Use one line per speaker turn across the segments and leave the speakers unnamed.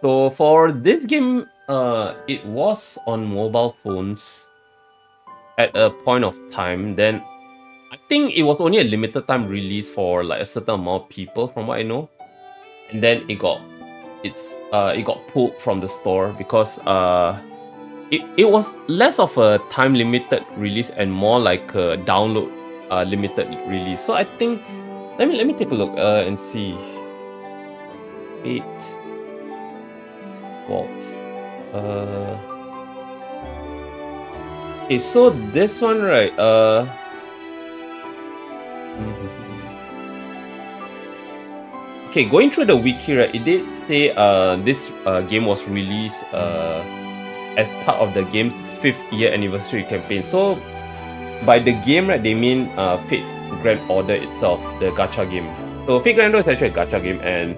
So for this game, uh, it was on mobile phones at a point of time. Then I think it was only a limited time release for like a certain amount of people, from what I know. And then it got it's uh, it got pulled from the store because uh, it, it was less of a time limited release and more like a download uh, limited release. So I think let me let me take a look uh, and see. Eight box. Uh, okay, eh, so this one, right? Uh, okay, going through the wiki, right? It did say uh, this uh, game was released uh, as part of the game's fifth year anniversary campaign. So by the game, right, they mean uh, Fate Grand Order itself, the gacha game. So Fate Grand Order is actually a gacha game, and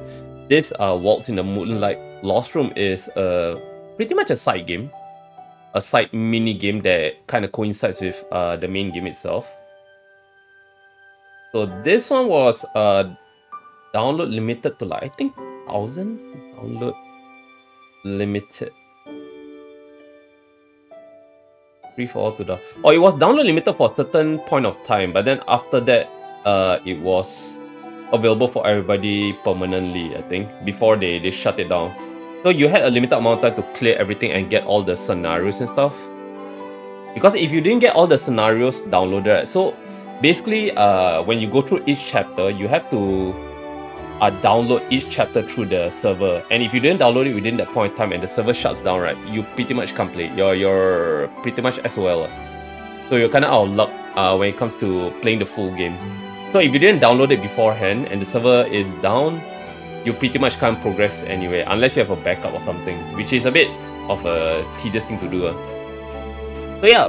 this uh, Waltz in the Moonlight Lost Room is a pretty much a side game, a side mini game that kind of coincides with uh, the main game itself. So this one was uh, download limited to like I think thousand download limited. Free for all to download. Oh, it was download limited for certain point of time, but then after that, uh, it was available for everybody permanently. I think before they they shut it down. So you had a limited amount of time to clear everything and get all the scenarios and stuff. Because if you didn't get all the scenarios downloaded, so basically uh, when you go through each chapter, you have to uh, download each chapter through the server. And if you didn't download it within that point in time and the server shuts down, right, you pretty much complete. You're, you're pretty much SOL. So you're kind of out of luck uh, when it comes to playing the full game. So if you didn't download it beforehand and the server is down, you pretty much can't progress anyway unless you have a backup or something, which is a bit of a tedious thing to do. Ah. So yeah,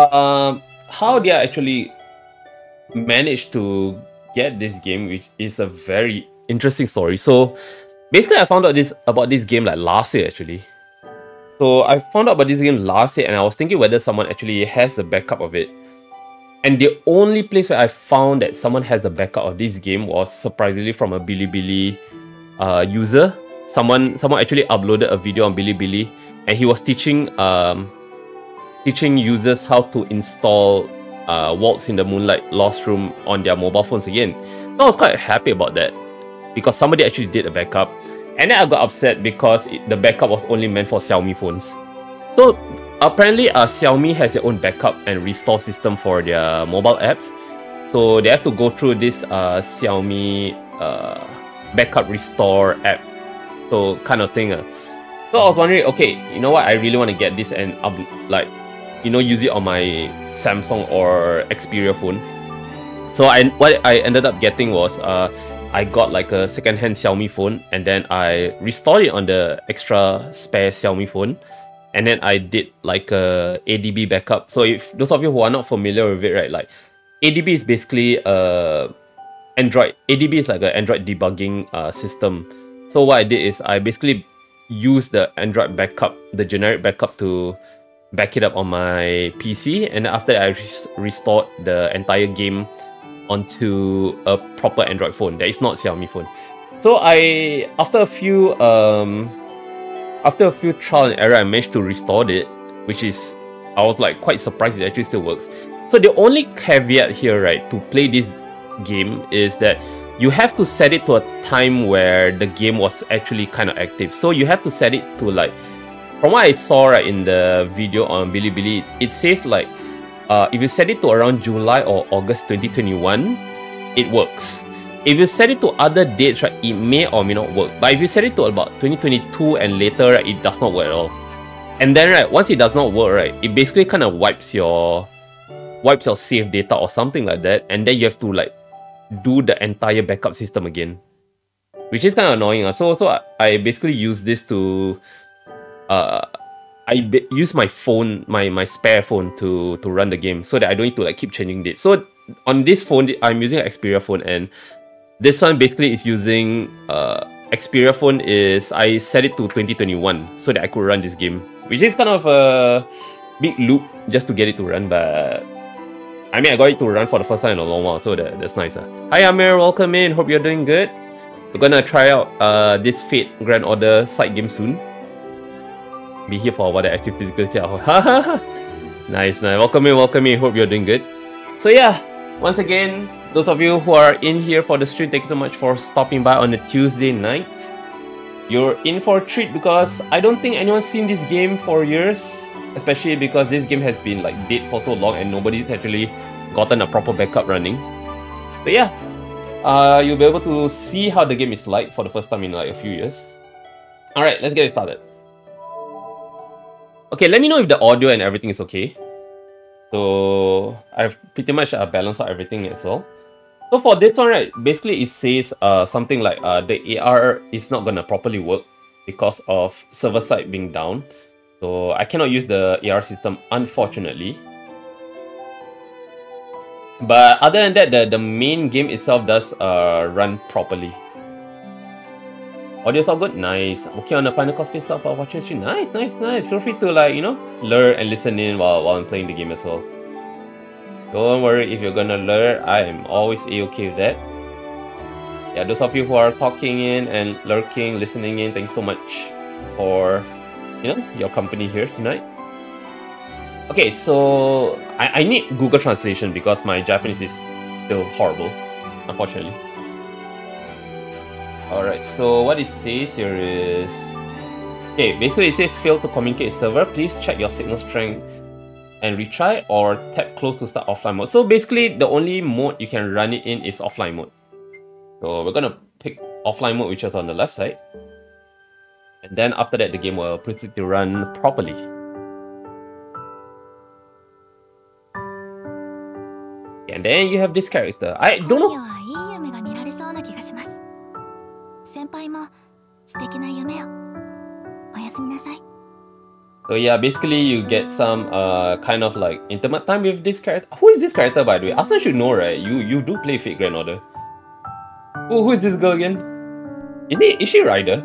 um, how they actually managed to get this game, which is a very interesting story. So basically, I found out this about this game like last year actually. So I found out about this game last year, and I was thinking whether someone actually has a backup of it. And the only place where I found that someone has a backup of this game was surprisingly from a Bilibili uh, user. Someone someone actually uploaded a video on Bilibili and he was teaching um, teaching users how to install uh, Waltz in the Moonlight Lost Room on their mobile phones again. So I was quite happy about that because somebody actually did a backup. And then I got upset because it, the backup was only meant for Xiaomi phones. So apparently uh, Xiaomi has their own backup and restore system for their mobile apps. So they have to go through this uh, Xiaomi uh, backup restore app. So kind of thing. Uh. So I was wondering, okay, you know what? I really want to get this and up, like, you know, use it on my Samsung or Xperia phone. So I what I ended up getting was uh, I got like a secondhand Xiaomi phone and then I restored it on the extra spare Xiaomi phone and then I did like a ADB backup. So if those of you who are not familiar with it, right, like ADB is basically uh, a Android. ADB is like an Android debugging uh, system. So what I did is I basically used the Android backup, the generic backup to back it up on my PC, and after that I res restored the entire game onto a proper Android phone that is not Xiaomi phone. So I, after a few um, after a few trial and error, I managed to restore it, which is, I was like quite surprised it actually still works. So the only caveat here, right, to play this game is that you have to set it to a time where the game was actually kind of active. So you have to set it to like, from what I saw right in the video on Bilibili, it says like, uh, if you set it to around July or August 2021, it works if you set it to other dates, right, it may or may not work. But if you set it to about 2022 and later, right, it does not work at all. And then, right, once it does not work, right, it basically kind of wipes your wipes your save data or something like that. And then you have to like do the entire backup system again, which is kind of annoying. Ah. So, so I, I basically use this to, uh, I use my phone, my my spare phone to to run the game, so that I don't need to like keep changing dates. So on this phone, I'm using an Xperia phone, and this one basically is using uh, Xperia phone is I set it to 2021 so that I could run this game, which is kind of a big loop just to get it to run, but I mean, I got it to run for the first time in a long while, so that, that's nice. Huh? Ah. Hi Amir, welcome in, hope you're doing good. We're gonna try out uh, this Fate Grand Order side game soon. Be here for what I actually physically tell. nice, nice. Welcome in, welcome in, hope you're doing good. So yeah, once again, those of you who are in here for the stream, thank you so much for stopping by on a Tuesday night. You're in for a treat because I don't think anyone's seen this game for years, especially because this game has been like dead for so long and nobody's actually gotten a proper backup running. But yeah, uh, you'll be able to see how the game is like for the first time in like a few years. Alright, let's get it started. Okay, let me know if the audio and everything is okay. So I've pretty much uh, balanced out everything as well. So for this one, right, basically it says uh, something like uh, the AR is not going to properly work because of server side being down. So I cannot use the AR system, unfortunately. But other than that, the, the main game itself does uh, run properly. Audio sound good? Nice. Okay, on the final cosplay stuff while watching stream. Nice, nice, nice. Feel free to like, you know, learn and listen in while, while I'm playing the game as well. Don't worry if you're gonna learn, I'm always okay with that. Yeah, those of you who are talking in and lurking, listening in, thanks so much for you know your company here tonight. Okay, so I, I need Google Translation because my Japanese is still horrible, unfortunately. Alright, so what it says here is Okay, basically it says fail to communicate server, please check your signal strength and retry or tap close to start offline mode. So basically the only mode you can run it in is offline mode. So we're gonna pick offline mode which is on the left side. And then after that the game will proceed to run properly. And then you have this character. I
don't know
yeah, basically you get some uh kind of like intimate time with this character. Who is this character by the way? Aslan should know, right? You you do play Fate Grand Order. Who who is this girl again? Is it is she Rider?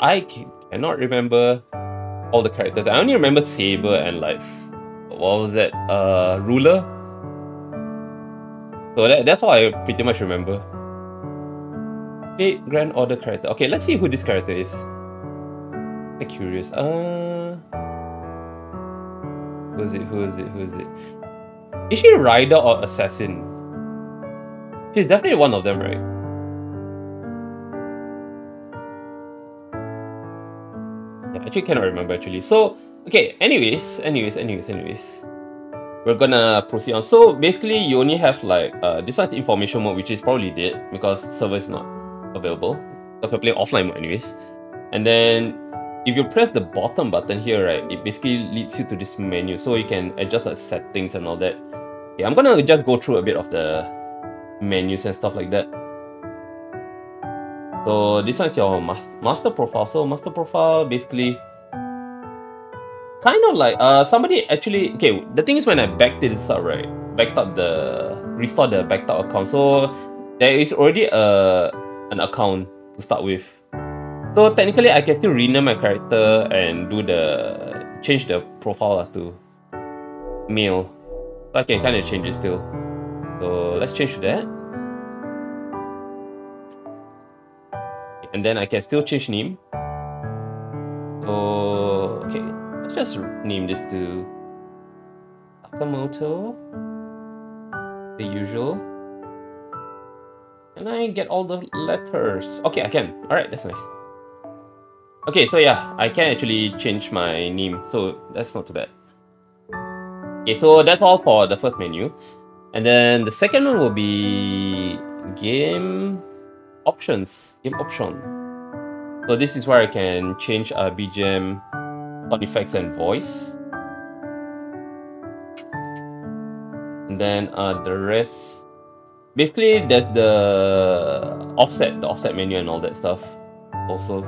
I cannot remember all the characters. I only remember Saber and like what was that? Uh, Ruler. So that, that's all I pretty much remember. Fate Grand Order character. Okay, let's see who this character is. I'm curious. Uh, who is it? Who is it? Who is it? Is she a rider or assassin? She's definitely one of them, right? Yeah, actually cannot remember actually. So okay, anyways, anyways, anyways, anyways. We're gonna proceed on. So basically you only have like uh this one's information mode which is probably dead because server is not available. Because we're playing offline mode anyways. And then if you press the bottom button here, right, it basically leads you to this menu. So you can adjust like settings and all that. Okay, I'm gonna just go through a bit of the menus and stuff like that. So this one's your mas master profile. So master profile basically kind of like uh somebody actually okay the thing is when I backed this up right backed up the restore the backed up account so there is already a uh, an account to start with so technically, I can still rename my character and do the change the profile to male. So I can kind of change it still. So let's change that. And then I can still change name. So okay, let's just name this to Sakamoto. The usual. Can I get all the letters? Okay, I can. Alright, that's nice. Okay, so yeah, I can actually change my name, so that's not too bad. Okay, so that's all for the first menu. And then the second one will be game options. Game option. So this is where I can change our BGM, sound effects and voice. And then uh, the rest basically there's the offset the offset menu and all that stuff also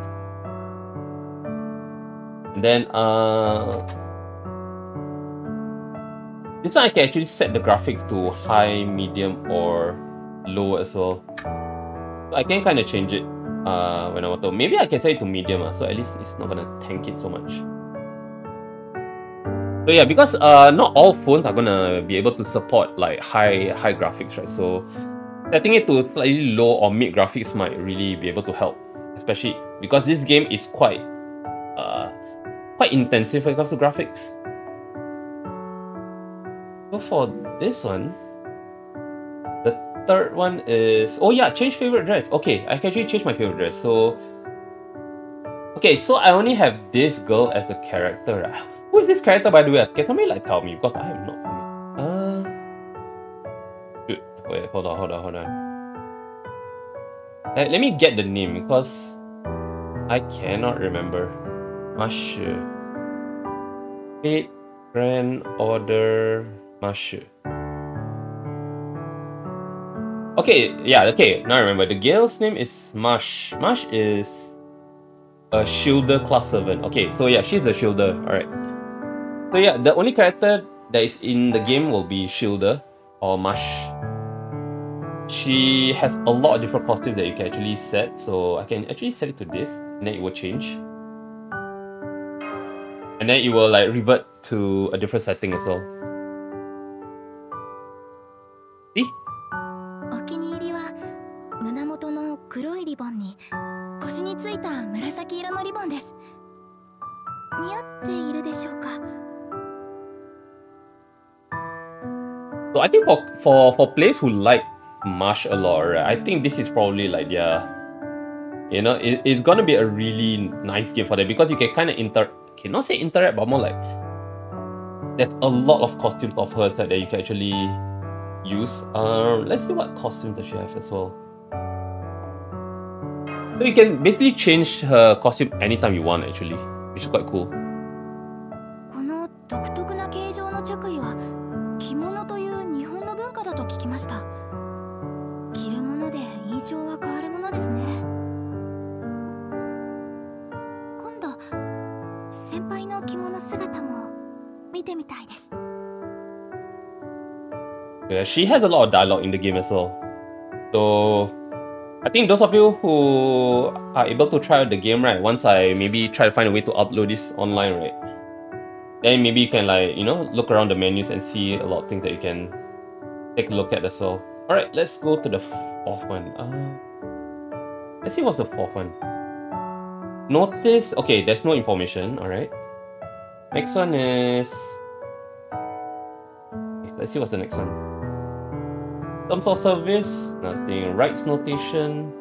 then uh, this one I can actually set the graphics to high, medium, or low as well. So I can kind of change it uh, when I want to. Maybe I can set it to medium, uh, so at least it's not gonna tank it so much. So yeah, because uh, not all phones are gonna be able to support like high high graphics, right? So setting it to slightly low or mid graphics might really be able to help, especially because this game is quite uh, quite intensive when it comes to graphics. So for this one, the third one is oh yeah, change favorite dress. Okay, I can actually change my favorite dress. So okay, so I only have this girl as a character. Who is this character by the way? Can somebody like tell me because I am not. Uh, wait, hold on, hold on, hold on. Let, let me get the name because I cannot remember. Mashu. Fate Grand Order Mashu. Okay, yeah, okay, now I remember. The Gale's name is Mash. Mash is a Shielder class servant. Okay, so yeah, she's a Shielder. Alright. So yeah, the only character that is in the game will be Shielder or Mash. She has a lot of different costumes that you can actually set, so I can actually set it to this, and then it will change. And then it will like revert to a different setting as well. See? お気に入り
は胸元の
黒いリボンに腰についた紫色のリボンです。似合っているでしょうか
So I think for, for, for players who like Marsh a lot, right, I think this is probably like their, you know, it, it's gonna be a really nice game for them because you can kind of inter. okay, not say interact, but more like there's a lot of costumes of her that you can actually use. Uh, let's see what costumes that she has as well. So you can basically change her costume anytime you want actually, which is quite cool.
この独特な形状の着衣は着物という日本の文化だと聞きました。着るもので印象は変わるものですね。着物姿も見てみたいです。
Yeah, she has a lot of dialogue in the game as well. So I think those of you who are able to try out the game, right, once I maybe try to find a way to upload this online, right, then maybe you can like, you know, look around the menus and see a lot of things that you can take a look at as well. Alright, let's go to the fourth one. Uh, let's see what's the fourth one. Notice, okay, there's no information, alright. Next one is... Let's see what's the next one. Terms of service, nothing. Rights notation.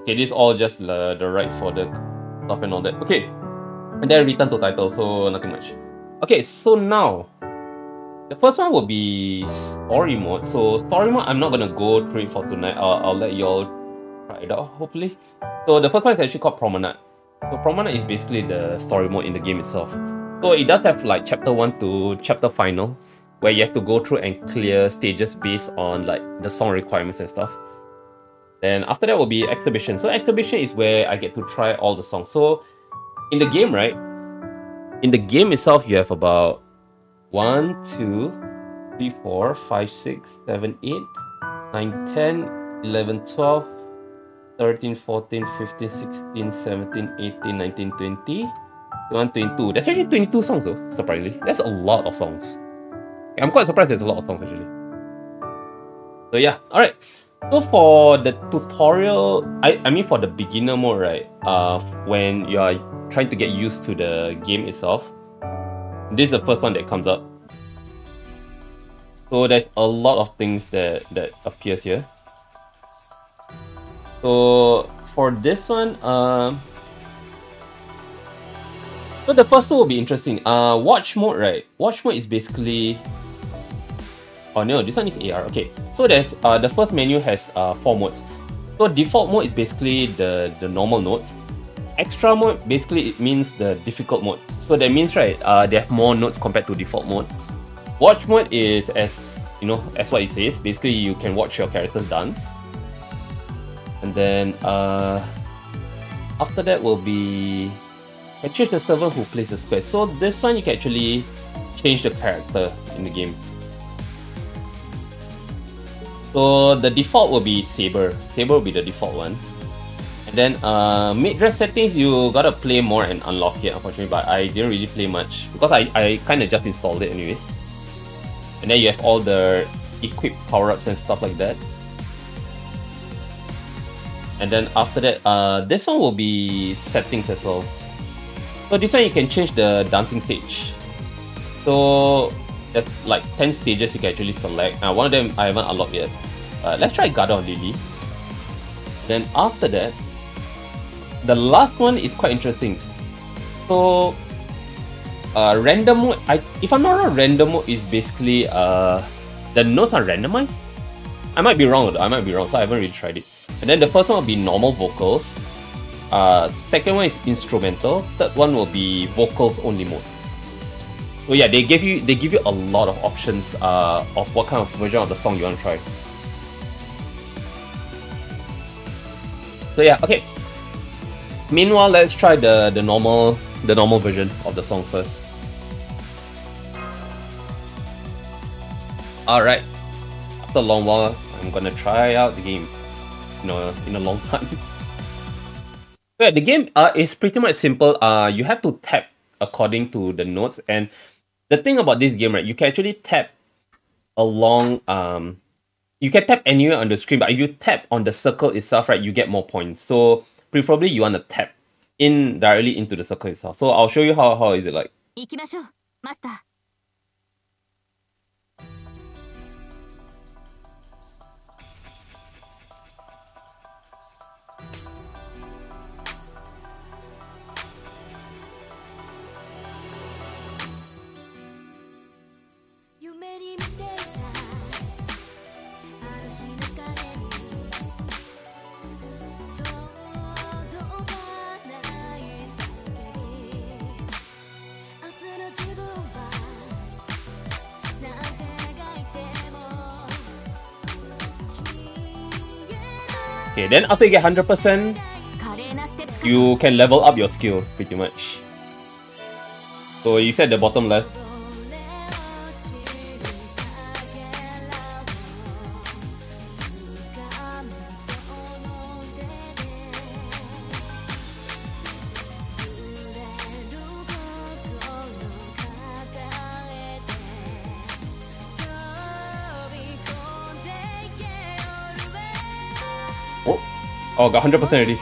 Okay, is all just the the rights for the stuff and all that. Okay, and then return to title, so nothing much. Okay, so now, the first one will be story mode. So story mode, I'm not gonna go through it for tonight. I'll, I'll let y'all try it out, hopefully. So the first one is actually called Promenade. So Promenade is basically the story mode in the game itself. So it does have like chapter 1 to chapter final where you have to go through and clear stages based on like the song requirements and stuff. Then after that will be exhibition. So exhibition is where I get to try all the songs. So in the game, right? In the game itself, you have about 1, 2, 3, 4, 5, 6, 7, 8, 9, 10, 11, 12, 13, 14, 15, 16, 17, 18, 19, 20, 21, 22. That's actually 22 songs though, surprisingly. That's a lot of songs. I'm quite surprised there's a lot of songs actually. So yeah, alright. So for the tutorial, I, I mean for the beginner mode, right? Uh, when you are trying to get used to the game itself, this is the first one that comes up. So there's a lot of things that, that appears here. So for this one, um, so the one will be interesting. Uh, watch mode, right? Watch mode is basically. Oh no, this one is AR. Okay, so there's uh, the first menu has uh, four modes. So default mode is basically the the normal notes. Extra mode basically it means the difficult mode. So that means right, uh, they have more notes compared to default mode. Watch mode is as you know as what it says. Basically, you can watch your characters dance and then uh, after that will be can change the server who plays the square. So this one you can actually change the character in the game. So the default will be Saber. Saber will be the default one. And then uh, mid-dress settings, you gotta play more and unlock it unfortunately, but I didn't really play much because I, I kinda just installed it anyways. And then you have all the equip power-ups and stuff like that. And then after that, uh, this one will be settings as well. So this one you can change the dancing stage. So that's like 10 stages you can actually select. Uh, one of them I haven't unlocked yet. Uh, let's try Garden on Lily. Then after that, the last one is quite interesting. So uh, random mode, I, if I'm not wrong, random mode is basically uh, the notes are randomized. I might be wrong though, I might be wrong, so I haven't really tried it. And then the first one will be normal vocals. Uh, second one is instrumental. Third one will be vocals only mode. So yeah, they give you they give you a lot of options uh, of what kind of version of the song you want to try. So yeah, okay. Meanwhile, let's try the the normal the normal version of the song first. Alright, after a long while, I'm gonna try out the game you know in a long time. yeah, the game uh, is pretty much simple. Uh, you have to tap according to the notes, and the thing about this game, right, you can actually tap along. Um, you can tap anywhere on the screen, but if you tap on the circle itself, right, you get more points. So preferably you want to tap in directly into the circle itself. So I'll show you how how is it like. Okay, then after you get 100%, you can level up your skill, pretty much. So you said the bottom left. あが100%より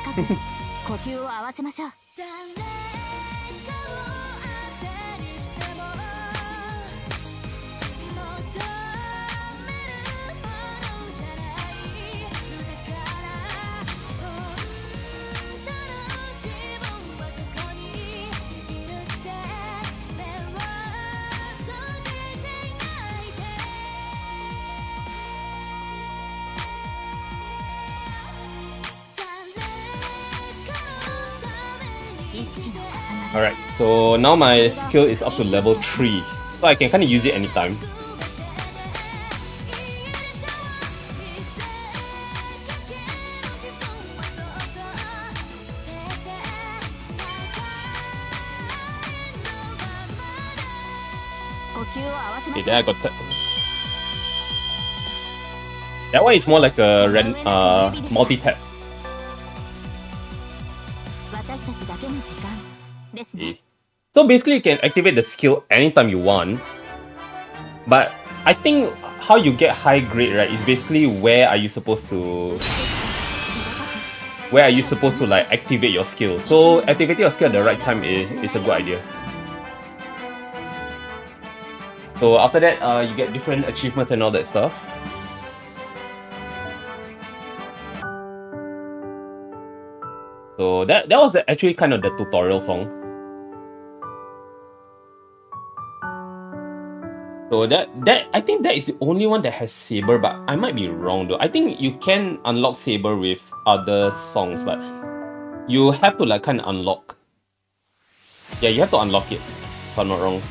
Alright, so now my skill is up to level 3. So I can kind of use it anytime.
Okay, there
I got that. That one is more like a uh, multi-tap. So basically you can activate the skill anytime you want. But I think how you get high grade, right, is basically where are you supposed to... Where are you supposed to like activate your skill. So activating your skill at the right time is, is a good idea. So after that, uh, you get different achievements and all that stuff. So that, that was actually kind of the tutorial song. though that that I think that is the only one that has saber, but I might be wrong though. I think you can unlock saber with other songs, but you have to like kind of unlock. Yeah, you have to unlock it. If I'm not wrong.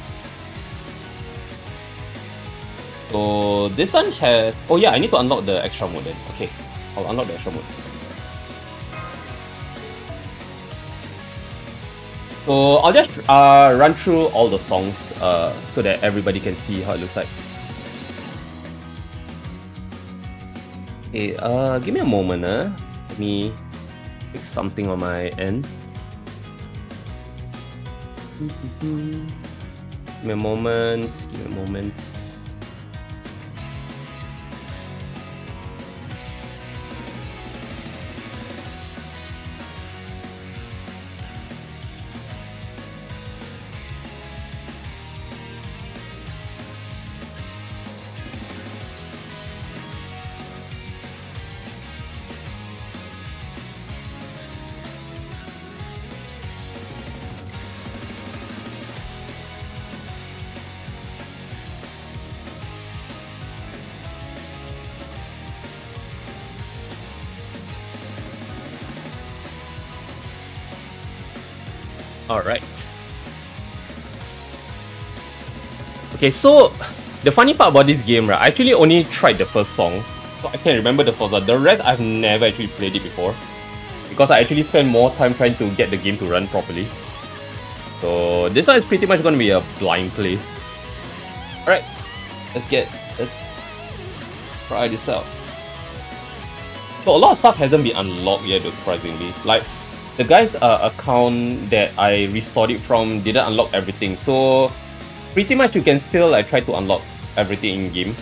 So this one has. Oh yeah, I need to unlock the extra mode then. Okay, I'll unlock the extra mode. So I'll just uh, run through all the songs uh, so that everybody can see how it looks like. Okay, uh, give me a moment. Uh. Let me fix something on my end. Give me a moment. Give me a moment. All right. Okay, so the funny part about this game, right? I actually only tried the first song, so I can not remember the first. The rest, I've never actually played it before because I actually spent more time trying to get the game to run properly. So this one is pretty much going to be a blind play. All right, let's get let's try this out. So a lot of stuff hasn't been unlocked yet, surprisingly. Like the guy's uh, account that I restored it from didn't unlock everything. So pretty much you can still like try to unlock everything in game.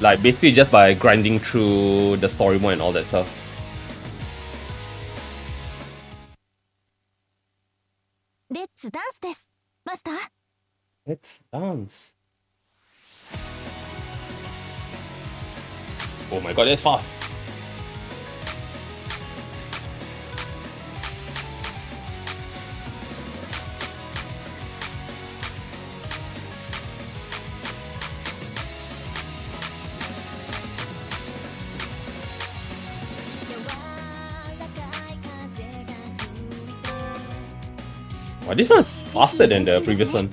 Like basically just by grinding through the story mode and all that stuff.
Let's dance this master.
let us dance. Oh my god, that's fast. Wow, this one's faster than the previous one.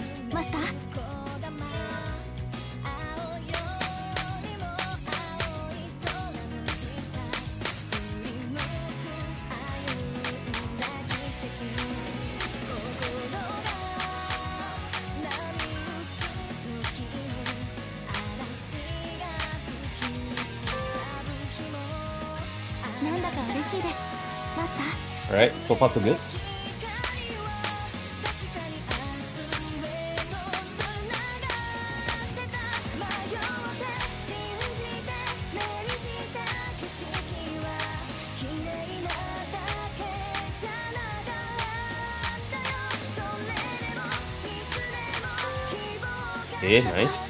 Alright, so far so good. nice.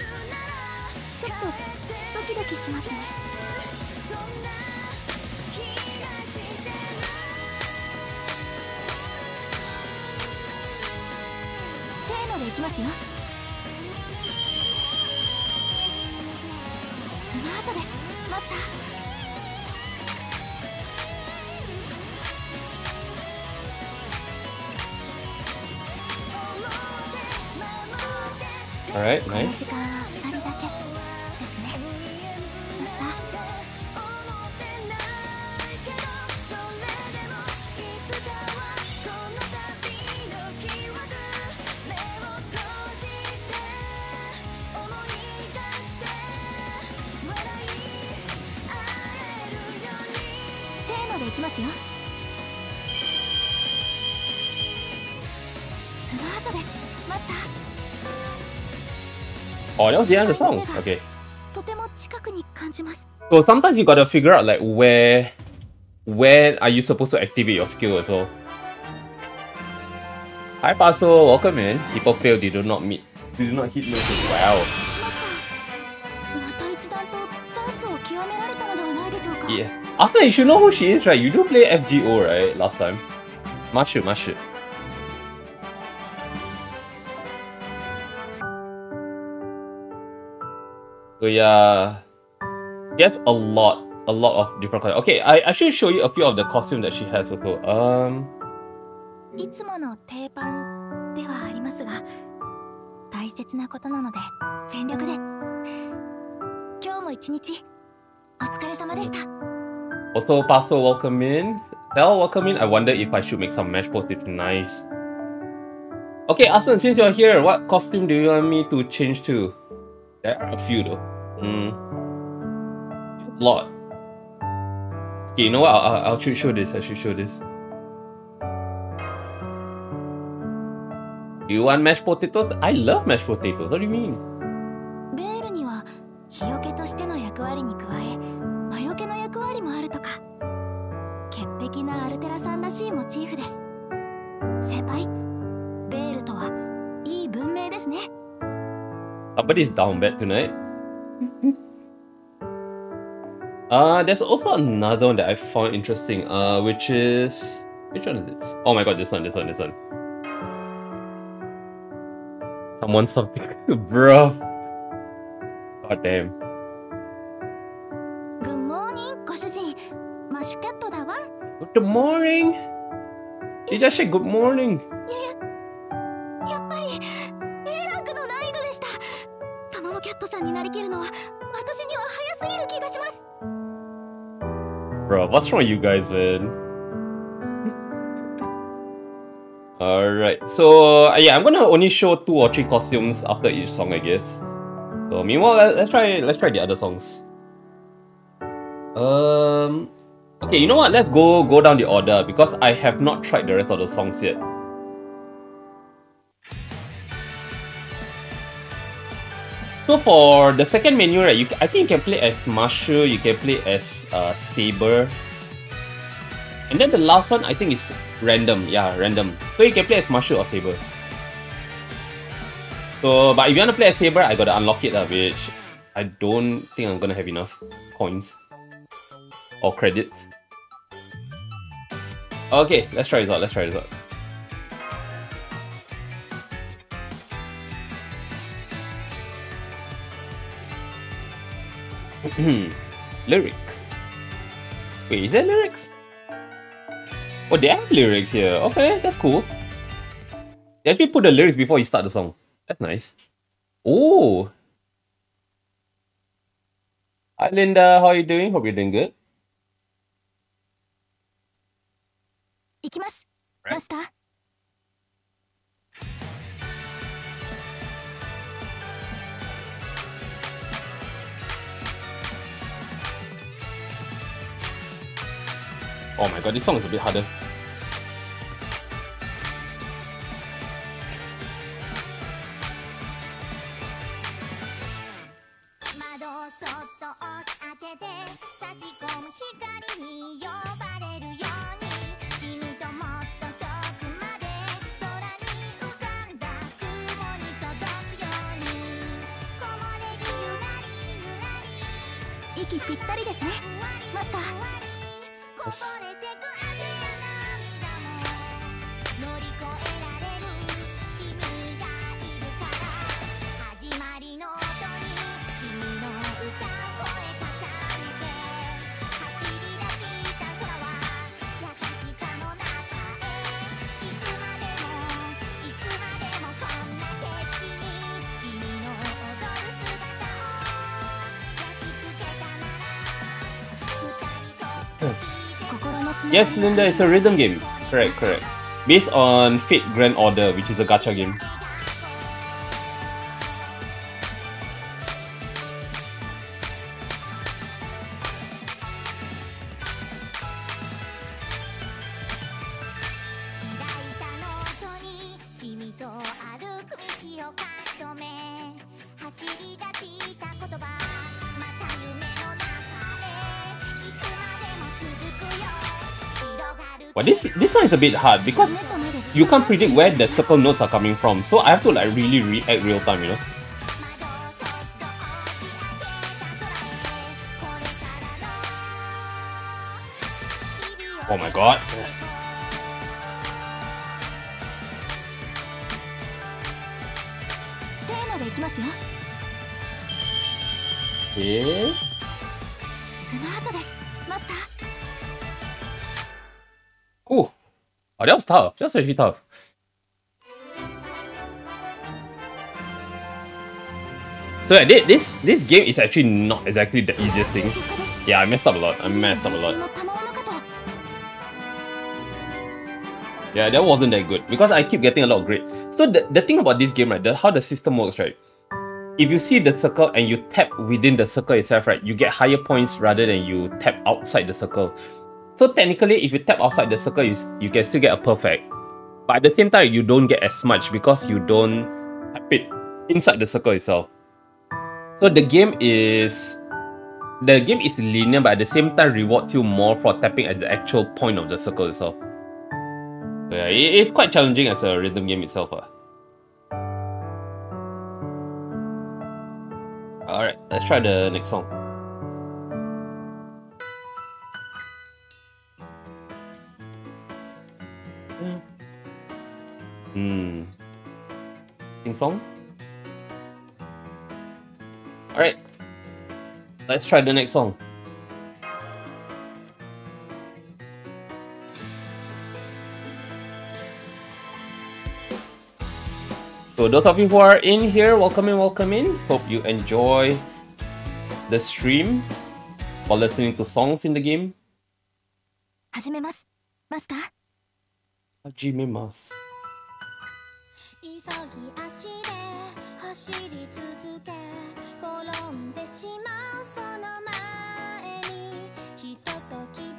the end of the song. Okay. So sometimes you gotta figure out like where when are you supposed to activate your skill as well. Hi Paso, welcome in. People fail, they do not meet they do not hit notes as well. Yeah. Asna, you should know who she is, right? You do play FGO, right? Last time. Mashu, Mashu. So yeah, gets a lot, a lot of different colors. Okay, I, I should show you a few of the costumes that she has also. Um.
いつもの定番ではありますが大切なことなので全力で今日も一日お疲れ様でした
Also, Paso, welcome in. L, welcome in. I wonder if I should make some mesh post. if nice. Okay, Asun, since you're here, what costume do you want me to change to? There are a few though. Mm. A lot. Okay, you know what? I'll, I'll, I'll should show this. I should show this. You want mashed potatoes? I love mashed potatoes. What do you mean?
ベールには日よけとしての役割に加え魔除けの役割もあるとか潔癖なアルテラさんらしいモチーフです先輩ベールとはいい文明ですね
I bet down bad tonight. uh, there's also another one that I found interesting, uh, which is... Which one is it? Oh my god, this one, this one, this one. Someone something... Bro. God damn.
Good morning, good morning! You just said good morning! 子さんになりきるのは私には早すぎる気がします
Bro, what's wrong you guys, man? Alright, so uh, yeah, I'm gonna only show two or three costumes after each song, I guess. So meanwhile, let, us try let's try the other songs. Um, okay, you know what? Let's go go down the order because I have not tried the rest of the songs yet. So for the second menu, right, you, I think you can play as Mashu. you can play as uh, Saber. And then the last one, I think is random. Yeah, random. So you can play as Mashu or Saber. So, but if you want to play as Saber, I gotta unlock it, uh, which I don't think I'm gonna have enough coins or credits. Okay, let's try this out, let's try this out. Hmm. lyrics. Wait, is there lyrics? Oh, there are lyrics here. Okay, that's cool. They actually put the lyrics before you start the song. That's nice. Oh. Hi, Linda. How are you doing? Hope you're doing good.
Right. Master.
Oh my god, this song is a bit harder.
Yes.
Yes, Linda,
it's a rhythm game. Correct, correct. Based on Fate Grand Order, which is a gacha game. is a bit hard because you can't predict where the circle notes are coming from. So I have to like really react real time, you know. tough. That's actually tough. So yeah, this this game is actually not exactly the easiest thing. Yeah, I messed up a lot. I messed up a lot. Yeah, that wasn't that good because I keep getting a lot of grit. So the, the thing about this game, right, the, how the system works, right, if you see the circle and you tap within the circle itself, right, you get higher points rather than you tap outside the circle. So technically, if you tap outside the circle, you, you can still get a perfect. But at the same time, you don't get as much because you don't tap it inside the circle itself. So the game is the game is linear but at the same time rewards you more for tapping at the actual point of the circle itself. So yeah, it's quite challenging as a rhythm game itself. Uh. Alright, let's try the next song. Hmm. Sing song? Alright. Let's try the next song. So those of you who are in here, welcome in, welcome in. Hope you enjoy the stream while listening to songs in the game.
Hajime mas, master. Hajime mas.
急ぎ足で走り続け転んでしまうその前にひととき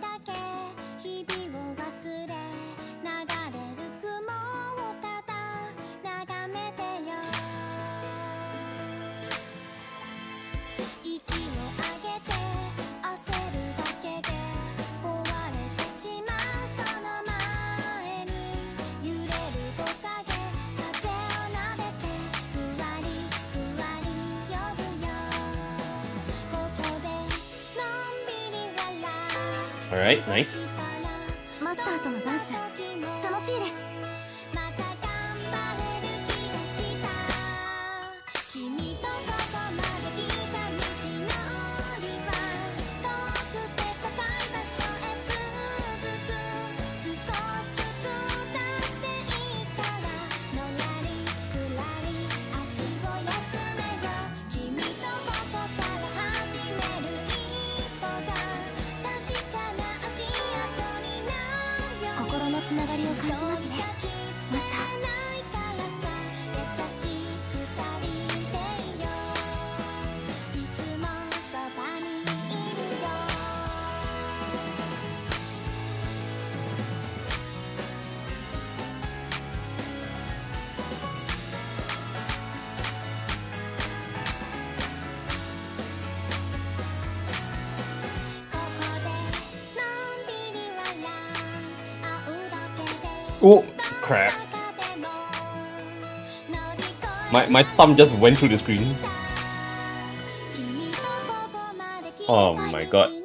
Right. nice. My, my thumb just went through the screen. Oh my god.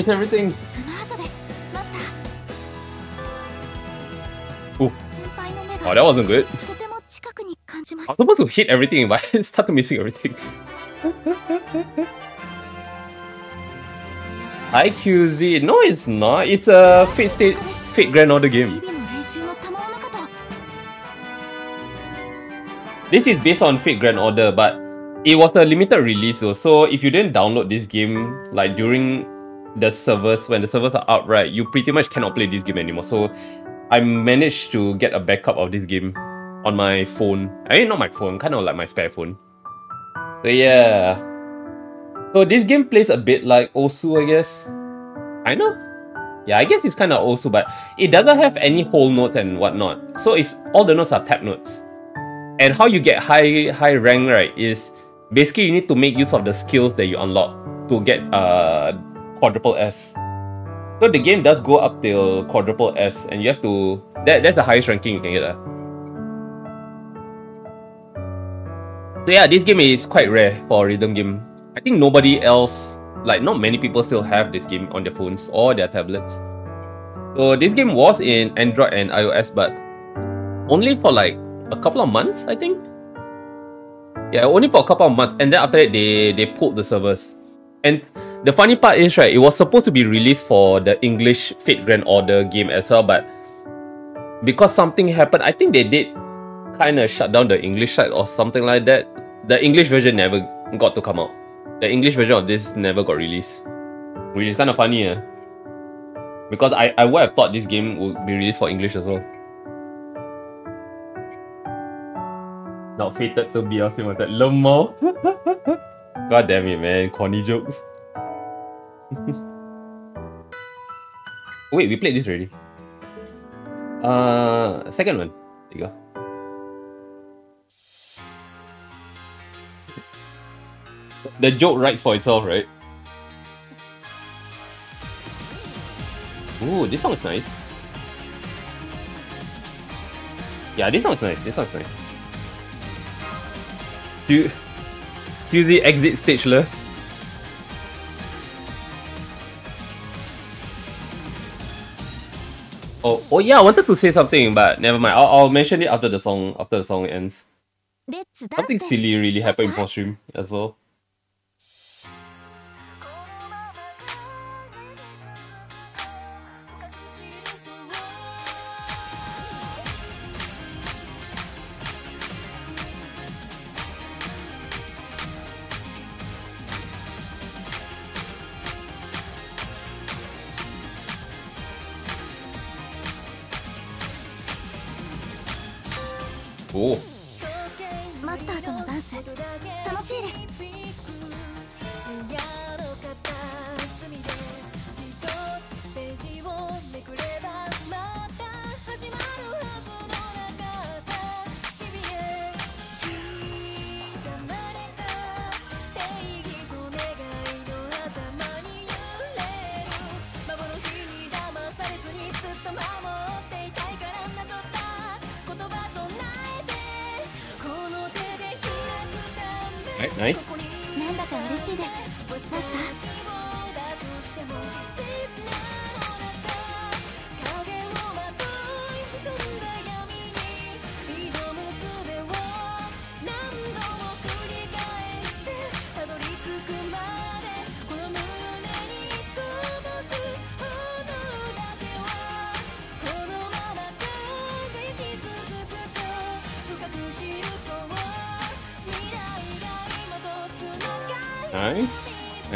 everything. Ooh. Oh, that wasn't good. I was supposed to hit everything, but I started missing everything. IQZ. No, it's not. It's a Fate State, Fate Grand Order game. This is based on Fate Grand Order, but it was a limited release though, so if you didn't download this game like during the servers, when the servers are out, right, you pretty much cannot play this game anymore. So I managed to get a backup of this game on my phone. I eh, mean, not my phone, kind of like my spare phone. So yeah. So this game plays a bit like Osu, I guess. I know. Yeah, I guess it's kind of Osu, but it doesn't have any whole notes and whatnot. So it's all the notes are tap notes. And how you get high high rank, right, is basically you need to make use of the skills that you unlock to get uh quadruple S. So the game does go up till quadruple S, and you have to. That, that's the highest ranking you can get. Uh. So yeah, this game is quite rare for a rhythm game. I think nobody else, like not many people still have this game on their phones or their tablets. So this game was in Android and iOS, but only for like a couple of months, I think. Yeah, only for a couple of months, and then after that they they pulled the servers. And the funny part is, right, it was supposed to be released for the English Fate Grand Order game as well, but because something happened, I think they did kind of shut down the English side or something like that. The English version never got to come out. The English version of this never got released. Which is kind of funny, eh? Because I, I would have thought this game would be released for English as well. Not fated to be ultimated. Lomo. God damn it, man. Corny jokes. Wait, we played this already. Uh, second one. There you go. The joke writes for itself, right? Ooh, this song is nice. Yeah, this song's nice. This song's nice. Do, do the exit stage left. Oh, oh yeah, I wanted to say something, but never mind. I'll, I'll mention it after the song after the song ends. Something silly really happened in post stream as well. Cool. ナイスなんだか嬉
しいです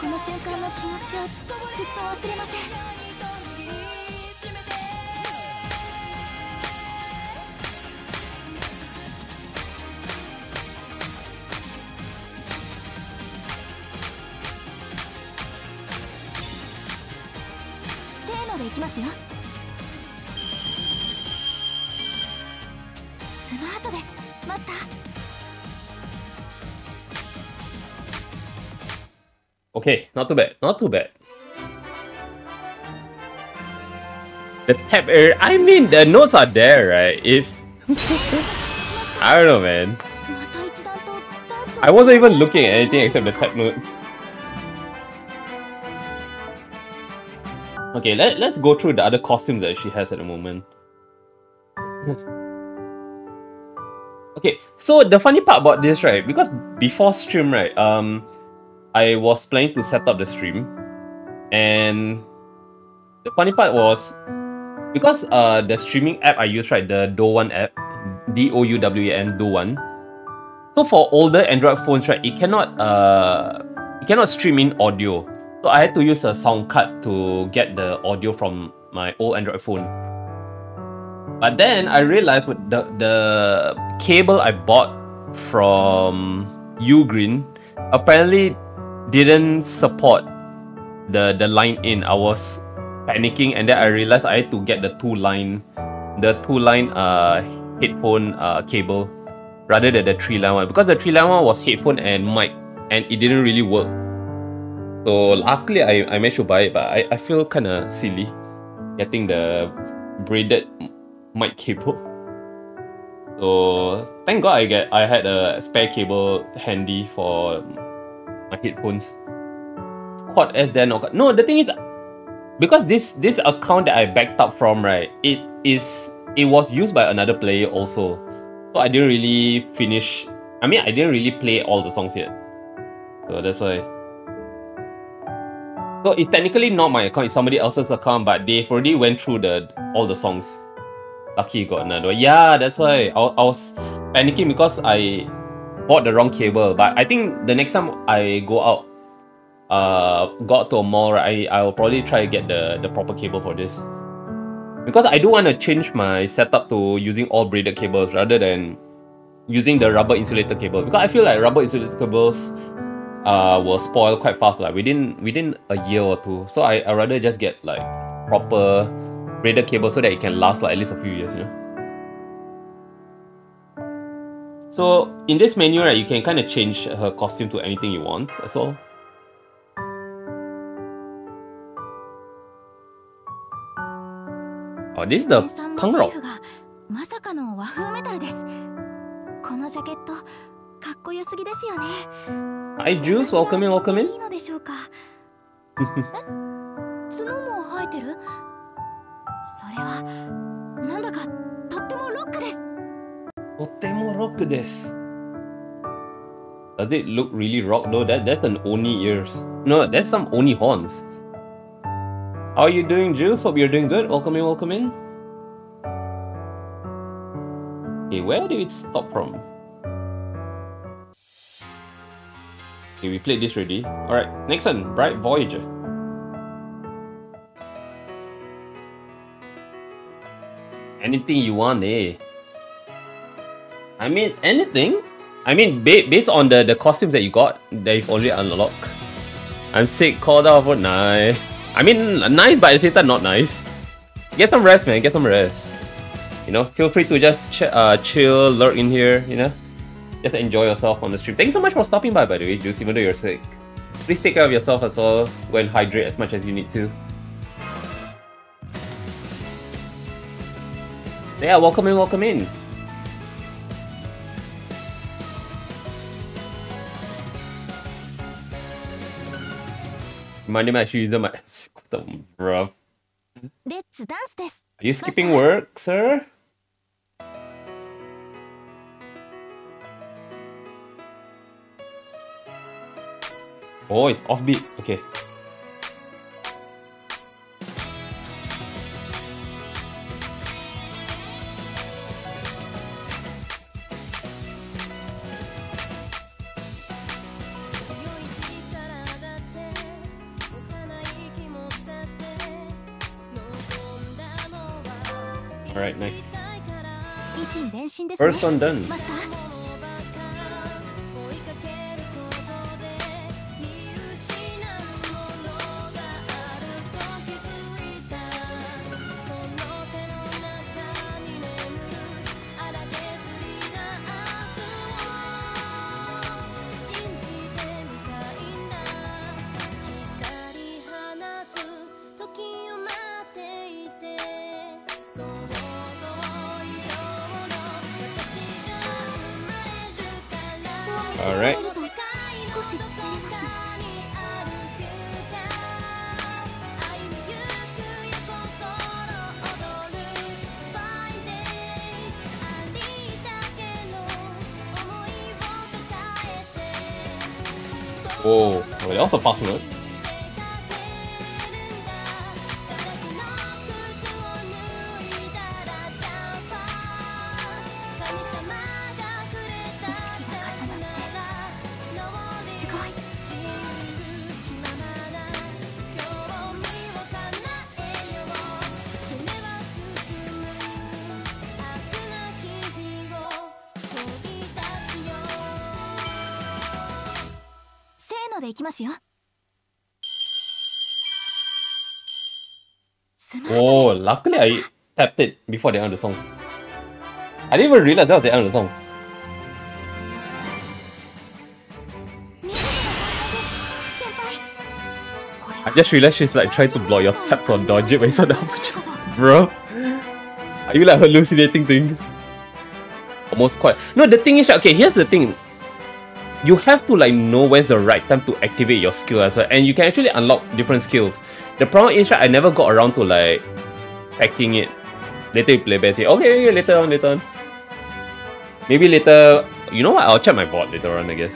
この瞬間の気持ちをずっと忘れません
Okay, not too bad, not too bad. The tap, er, I mean the notes are there, right? If... I don't know, man. I wasn't even looking at anything except the tap notes. Okay, let, let's go through the other costumes that she has at the moment. okay, so the funny part about this, right, because before stream, right, um, I was planning to set up the stream, and the funny part was because uh the streaming app I use right the Douwan app, D O U W A N Douwan. So for older Android phones right, it cannot uh it cannot stream in audio. So I had to use a sound card to get the audio from my old Android phone. But then I realized with the the cable I bought from Ugreen, apparently didn't support the the line in. I was panicking and then I realized I had to get the two line the two line uh headphone uh cable rather than the three line one because the three line one was headphone and mic and it didn't really work. So luckily I, I managed to buy it but I, I feel kinda silly getting the braided mic cable. So thank god I get I had a spare cable handy for my headphones. Quad S then? No, the thing is, because this this account that I backed up from, right? It is it was used by another player also, so I didn't really finish. I mean, I didn't really play all the songs yet, so that's why. So it's technically not my account; it's somebody else's account, but they've already went through the all the songs. Lucky got another. Yeah, that's why I, I was panicking because I bought the wrong cable. But I think the next time I go out, uh, got to a mall, right, I, I will probably try to get the, the proper cable for this. Because I do want to change my setup to using all braided cables rather than using the rubber insulator cable. Because I feel like rubber insulator cables uh, will spoil quite fast, like within within a year or two. So I, i rather just get like proper braided cable so that it can last like at least a few years, you know. So in this menu, right, you can kind of change her costume to anything you want, that's all. Oh, this is the punk rock.
まさかの和風メタルです。このジャケット、かっこよすぎですよね。
Hi, Juice. Welcome in, welcome in. いいのでしょうか。え、
角も生えて
るそれは、なんだかとってもロックです。
とてもロックです。Does it look really rock though? That that's an Oni ears. No, that's some Oni horns. How are you doing, Jules? Hope you're doing good. Welcome in, welcome in. Okay, where did it stop from? Okay, we played this already. Alright, next one, Bright Voyager. Anything you want, eh? I mean, anything. I mean, ba based on the, the costumes that you got, that you've already unlocked. I'm sick, called out for nice. I mean, nice, but at the same time, not nice. Get some rest, man. Get some rest. You know, feel free to just ch uh, chill, lurk in here, you know. Just enjoy yourself on the stream. Thank you so much for stopping by, by the way, Juice, even though you're sick. Please take care of yourself as well. Go and hydrate as much as you need to. Yeah, welcome in, welcome in. Monday match user my bro.
Let's dance this. Are you skipping work,
sir? Oh, it's offbeat. Okay.
First one done.
Oh,
luckily I tapped it before they end the song. I didn't even realize that was the end of the song. I just realized she's like trying to block your taps or dodge it when you saw the Bro. Are you like hallucinating things? Almost quite. No, the thing is, okay, here's the thing. You have to like know where's the right time to activate your skill as well. And you can actually unlock different skills. The problem is right, I never got around to like checking it. Later you play back okay, okay, later on, later on. Maybe later, you know what? I'll check my board later on, I guess.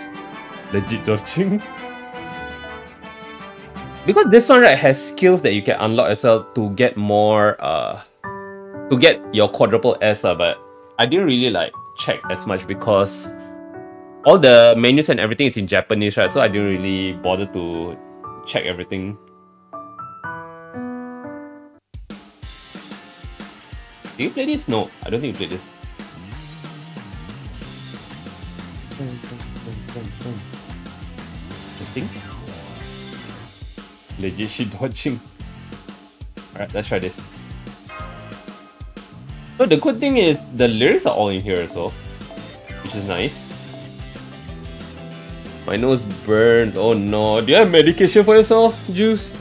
Legit dodging. Because this one right has skills that you can unlock as well to get more uh to get your quadruple S uh, but I didn't really like check as much because all the menus and everything is in Japanese right so I didn't really bother to check everything Do you play this? No, I don't think you play this. Interesting. Legit shit dodging. Alright, let's try this. So the good thing is the lyrics are all in here so which is nice. My nose burns. Oh no. Do you have medication for yourself, Juice?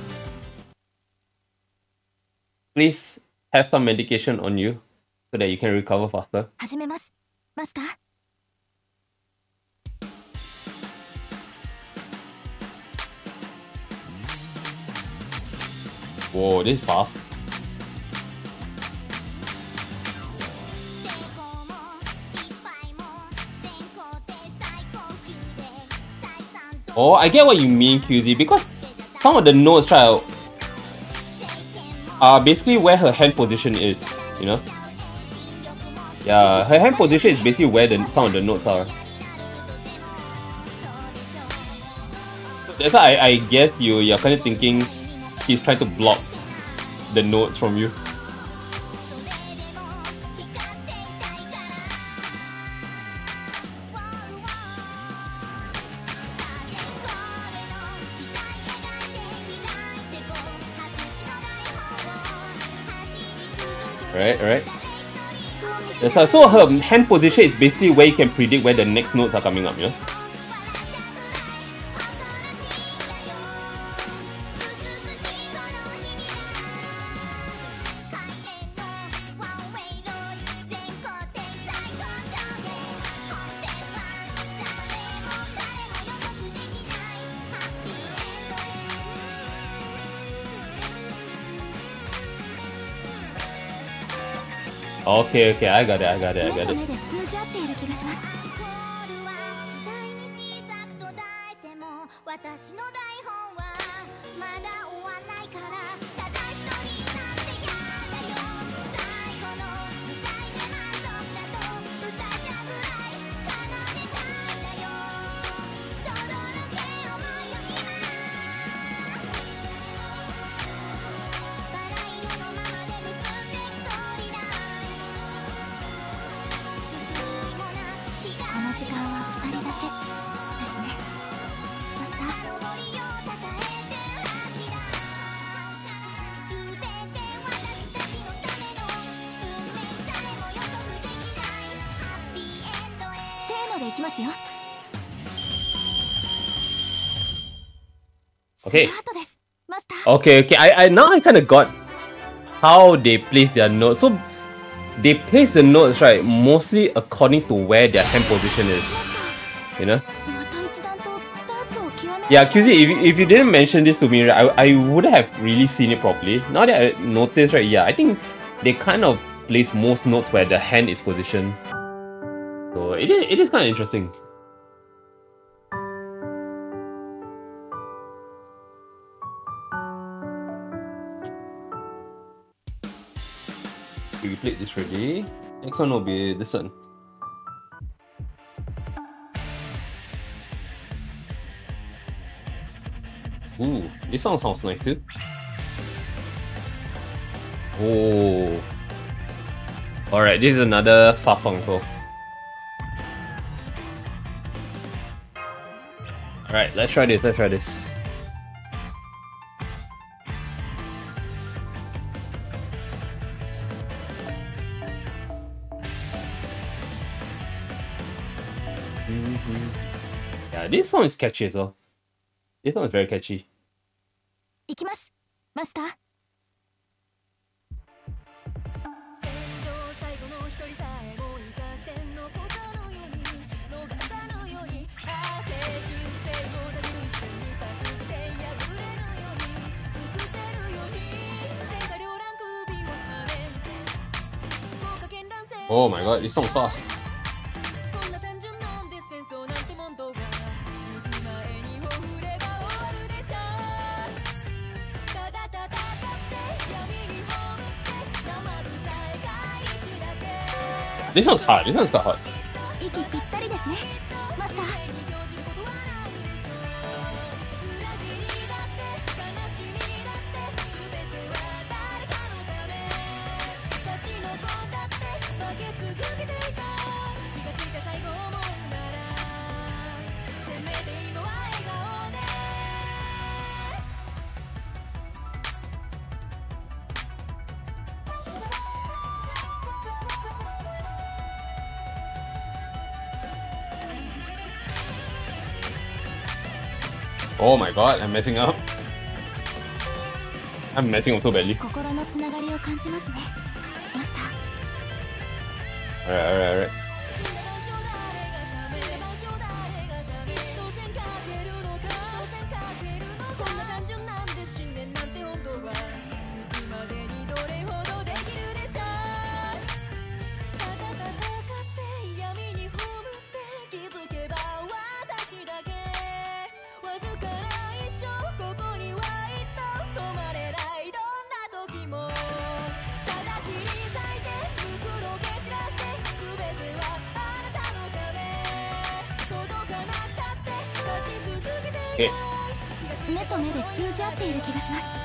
Please have some medication on you so that you can recover faster. Master. Whoa, this is fast. Oh, I get what you mean, QZ, because some of the notes, right, uh, basically where her hand position is, you know? Yeah, her hand position is basically where the some of the notes are. That's why I, I guess you, you're kind of thinking he's trying to block the notes from you. Right, right. That's why. So her hand position is basically where you can predict where the next notes are coming up, Yeah. ケーオッケー上がれ上がれ上がれ私
の大
Okay.
Okay, okay. I, I now I kind of got how they place their notes. So they place the notes right mostly according to where their hand position is. You know. Yeah, QZ, if, if you didn't mention this to me, right, I, I wouldn't have really seen it properly. Now that I noticed, right, yeah, I think they kind of place most notes where the hand is positioned. So it is, it is kind of interesting. This ready. Next one will be this one. Ooh, this one sounds nice too. Oh. Alright, this is another fast song so. Alright, let's try this, let's try this. Yeah, this song is catchy as well. This song is very catchy.
行きます、マスター。
Oh my god, this song fast. This one's hard. This one's quite
hard.
Oh my god, I'm messing up. I'm messing up so badly. Alright, alright, alright.
目と目で通じ合っている気がします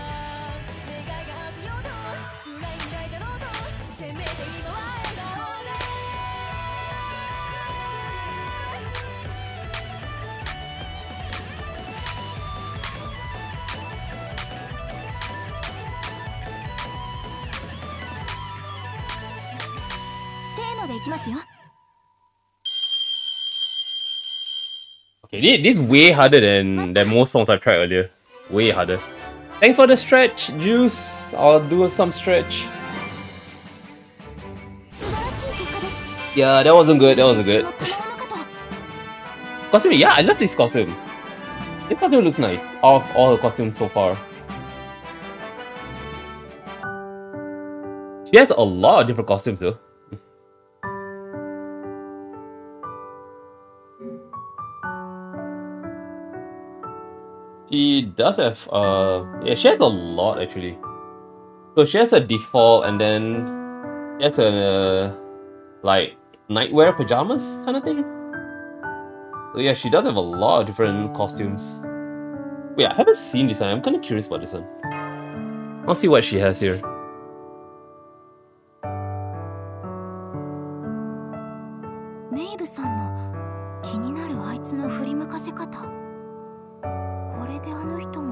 This, is way harder than, than most songs I've tried earlier. Way harder. Thanks for the stretch, Juice. I'll do some stretch. Yeah, that wasn't good, that wasn't good. costume, yeah, I love this costume. This costume looks nice. All, all the costumes so far. She has a lot of different costumes though. she does have uh yeah, she has a lot actually. So she has a default and then she has a uh, like nightwear pajamas kind of thing. So yeah, she does have a lot of different costumes. Wait, I haven't seen this one. I'm kind of curious about this one. I'll see what she has here. Maeve-san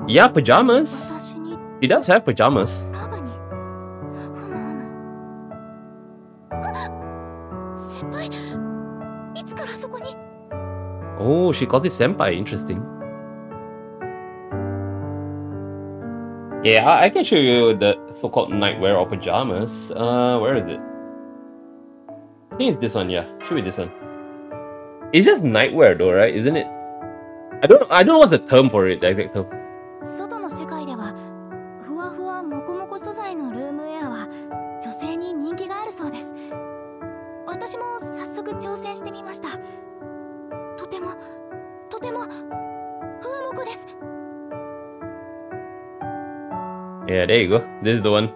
yeah, pajamas. He does have pajamas. Oh, she calls it senpai. Interesting. Yeah, I can show you the so-called nightwear or pajamas. Uh, where is it? I think it's this one, yeah. Should be this one. It's just nightwear though, right? Isn't it? I don't I don't know w h a t the term for it, the exact term.
外の世界ではふわふわもこもこ素材のルームウェアは女性に人気があるそうです。私も早速挑戦してみました。とてもとてもふわもこです。
Yeah, there you go. This is the one.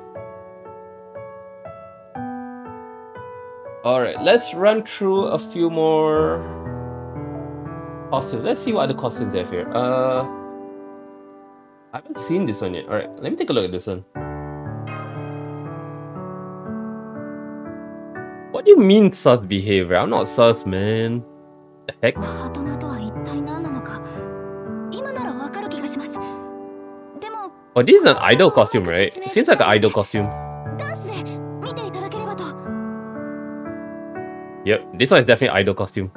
Alright, l let's run through a few more Austin. Let's see what other costumes they have here. Uh, I haven't seen this one yet. All right, let me take a look at this one. What do you mean South behavior? I'm not South, man. The heck? Oh, this is an idol costume, right? It seems like an idol costume. Yep, this one is definitely idol costume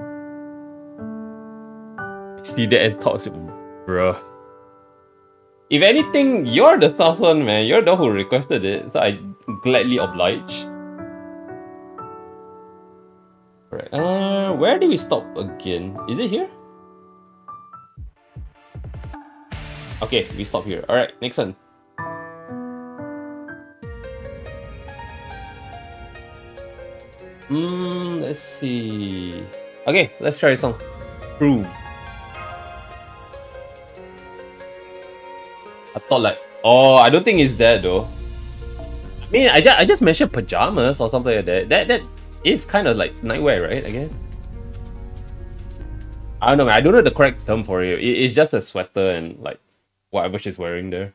see that and thought, bruh. If anything, you're the Southern man. You're the one who requested it, so I gladly oblige. Alright, uh, where do we stop again? Is it here? Okay, we stop here. Alright, next one. Hmm, let's see. Okay, let's try this song. Prove. I thought like, oh, I don't think it's that though. I mean, I just I just mentioned pajamas or something like that. That that is kind of like nightwear, right? I guess. I don't know. Man, I don't know the correct term for it. It's just a sweater and like whatever she's wearing there.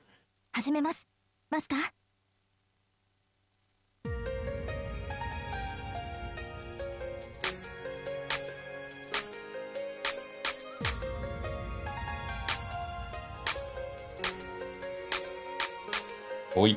ほい。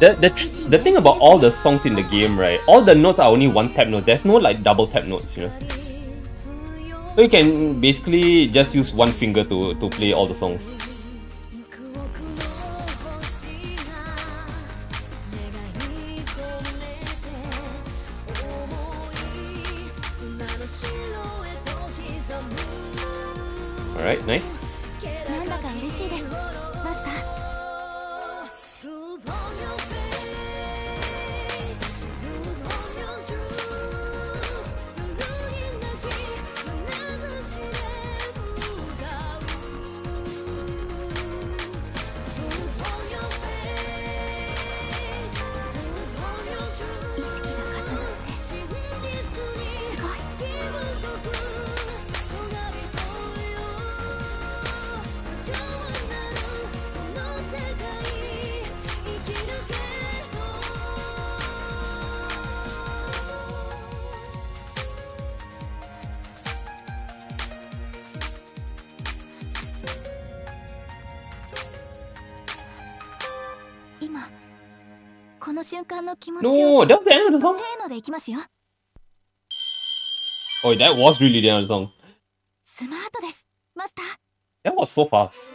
The, the, the thing about all the songs in the game, right? All the notes are only one tap note. There's no like double tap notes, you know. So you can basically just use one finger to, to play all the songs. で行きますよ。Oh, that was really the end
スマートです、マ
スター。That was so fast.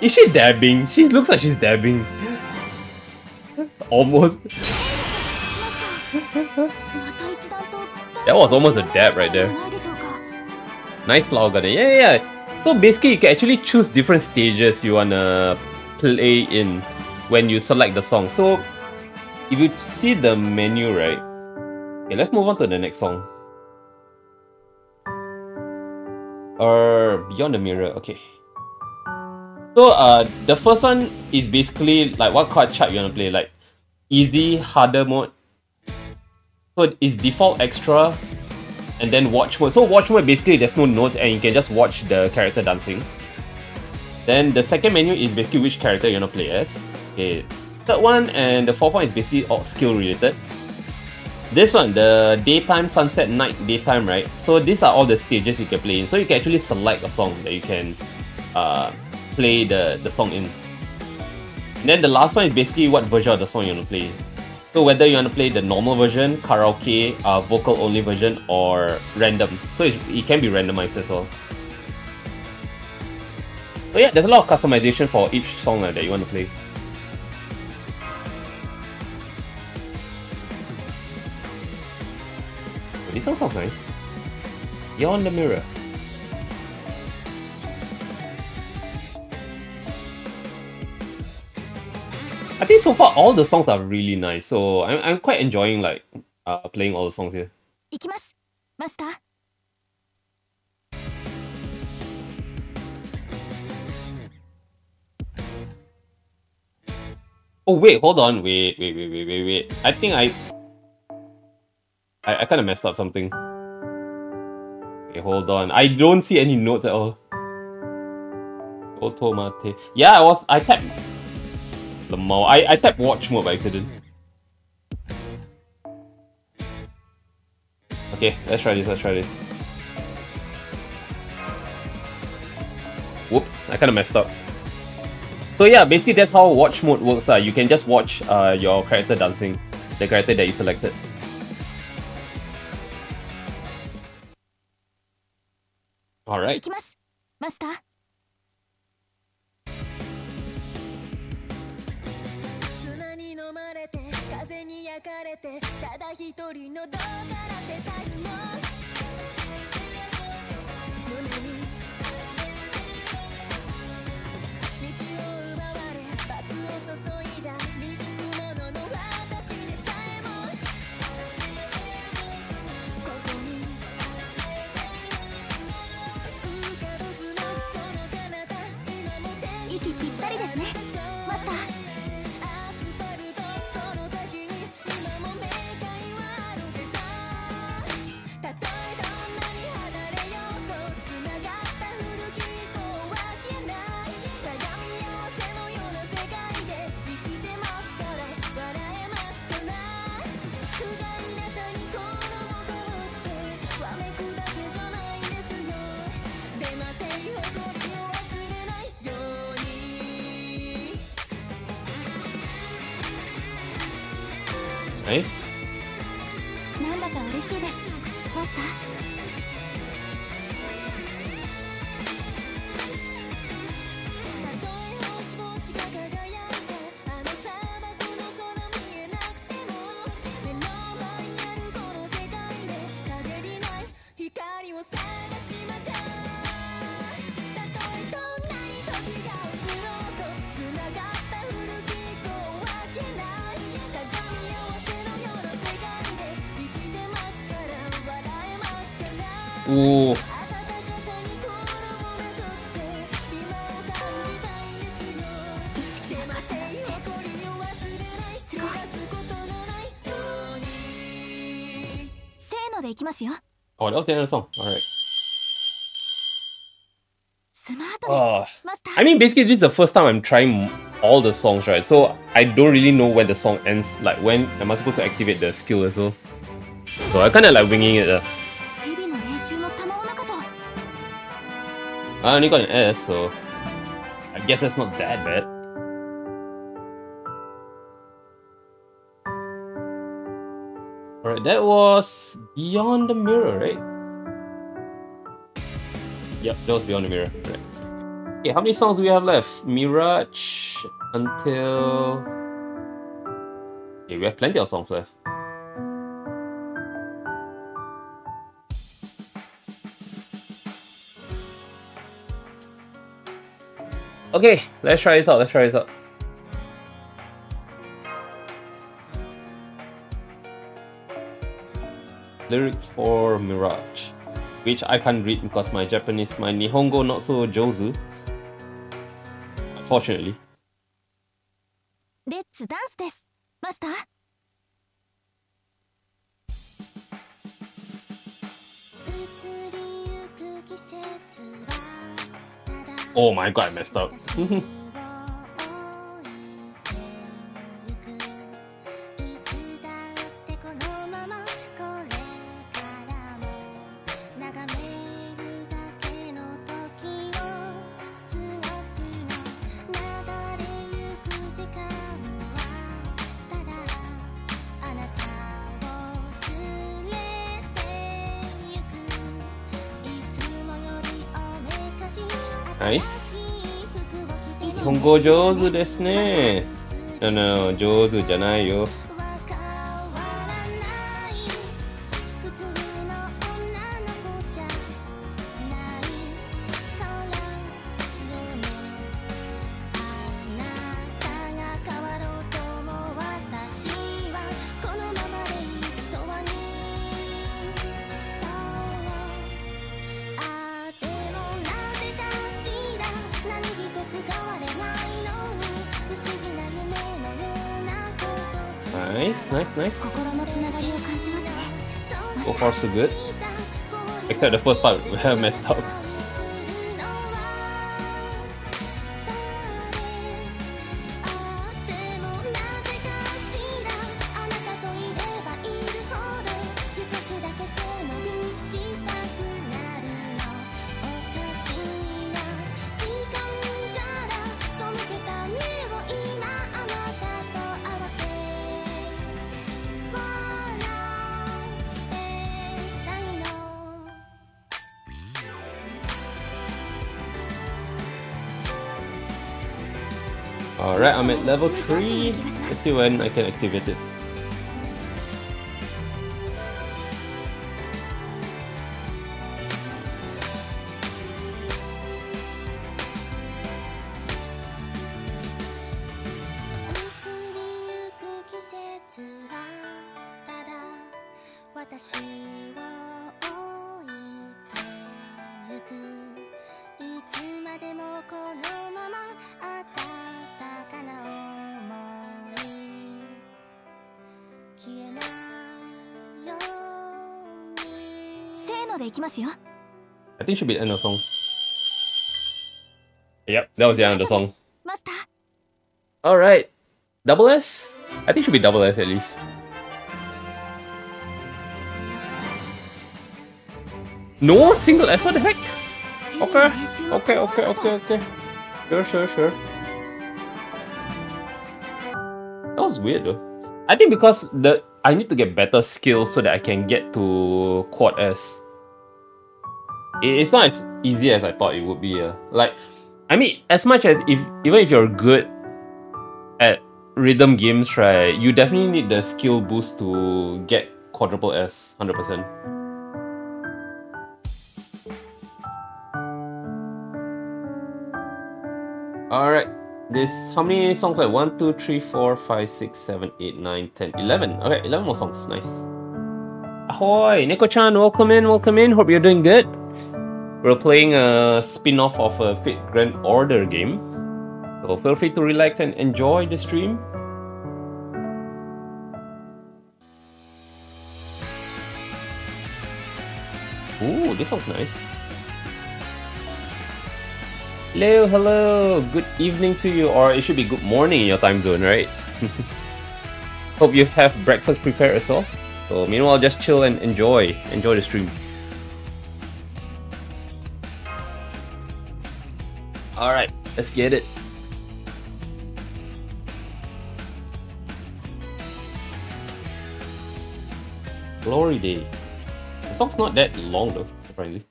Is she dabbing? She looks like she's dabbing. almost. that was almost a dab right there. Nice flower garden. Yeah, yeah, yeah. So basically, you can actually choose different stages you wanna play in when you select the song. So if you see the menu, right? Okay, let's move on to the next song. Or uh, Beyond the Mirror, okay. So uh, the first one is basically like what card chart you wanna play, like easy, harder mode. So it's default extra, and then watch mode. So watch mode basically there's no notes and you can just watch the character dancing. Then the second menu is basically which character you wanna play as. Okay, Third one and the fourth one is basically all skill related. This one, the daytime, sunset, night, daytime, right? So these are all the stages you can play in. So you can actually select a song that you can uh, play the, the song in. And then the last one is basically what version of the song you want to play. So whether you want to play the normal version, karaoke, uh, vocal only version, or random. So it, it can be randomized as well. So yeah, there's a lot of customization for each song uh, that you want to play. This all sound nice. Beyond the Mirror. I think so far all the songs are really nice, so I'm, I'm quite enjoying like uh, playing all the songs here. master. Oh wait, hold on, wait, wait, wait, wait, wait, wait. I think I I, I kind of messed up something. Okay, hold on. I don't see any notes at all. Automate. Yeah, I was. I tapped the mouse. I, I tapped watch mode, but I couldn't. Okay, let's try this. Let's try this. Whoops, I kind of messed up. So yeah, basically that's how watch mode works. Uh. You can just watch uh, your character dancing, the character that you selected.
Alright. 行き
ます、マスター。
砂に飲まれて、風に焼かれて、ただ一人のどがらせたいもん。Oh.
that was the end of the song. Alright. Uh, I mean, basically, this is the first time I'm trying all the songs, right? So I don't really know when the song ends, like when am I supposed to activate the skill as well. So I kind of like winging it. Uh. I only got an S, so I guess that's not that bad. Alright, that was Beyond the Mirror, right? Yep, that was Beyond the Mirror. Right. Okay, how many songs do we have left? Mirage until... Okay, we have plenty of songs left. Okay, let's try this out, let's try this out. Lyrics for Mirage, which I can't read because my Japanese, my Nihongo not so jozu, unfortunately.
Let's dance this, master.
映りゆく季節は Oh my god, I messed up. ご上手ですね。あの、上手じゃないよ。
The first part we have messed up.
at level 3. Let's see when I can activate it. think should be the end of the song. Yep, that was the end of the song. Alright. Double S? I think should be double S at least. No single S, what the heck? Okay, okay, okay, okay, okay. Sure, sure, sure. That was weird though. I think because the I need to get better skills so that I can get to quad S it's not as easy as I thought it would be. Uh. Like, I mean, as much as if even if you're good at rhythm games, right, you definitely need the skill boost to get quadruple S, hundred percent. Alright, this how many songs like 1, 2, 3, 4, 5, 6, 7, 8, 9, 10, 11. Okay, 11 more songs, nice. Ahoy, Nico-chan, welcome in, welcome in, hope you're doing good. We're playing a spin-off of a Fit Grand Order game. So feel free to relax and enjoy the stream. Ooh, this sounds nice. Hello, hello. Good evening to you, or it should be good morning in your time zone, right? Hope you have breakfast prepared as well. So meanwhile, just chill and enjoy. Enjoy the stream. Alright, let's get it. Glory Day. The song's not that long though, surprisingly.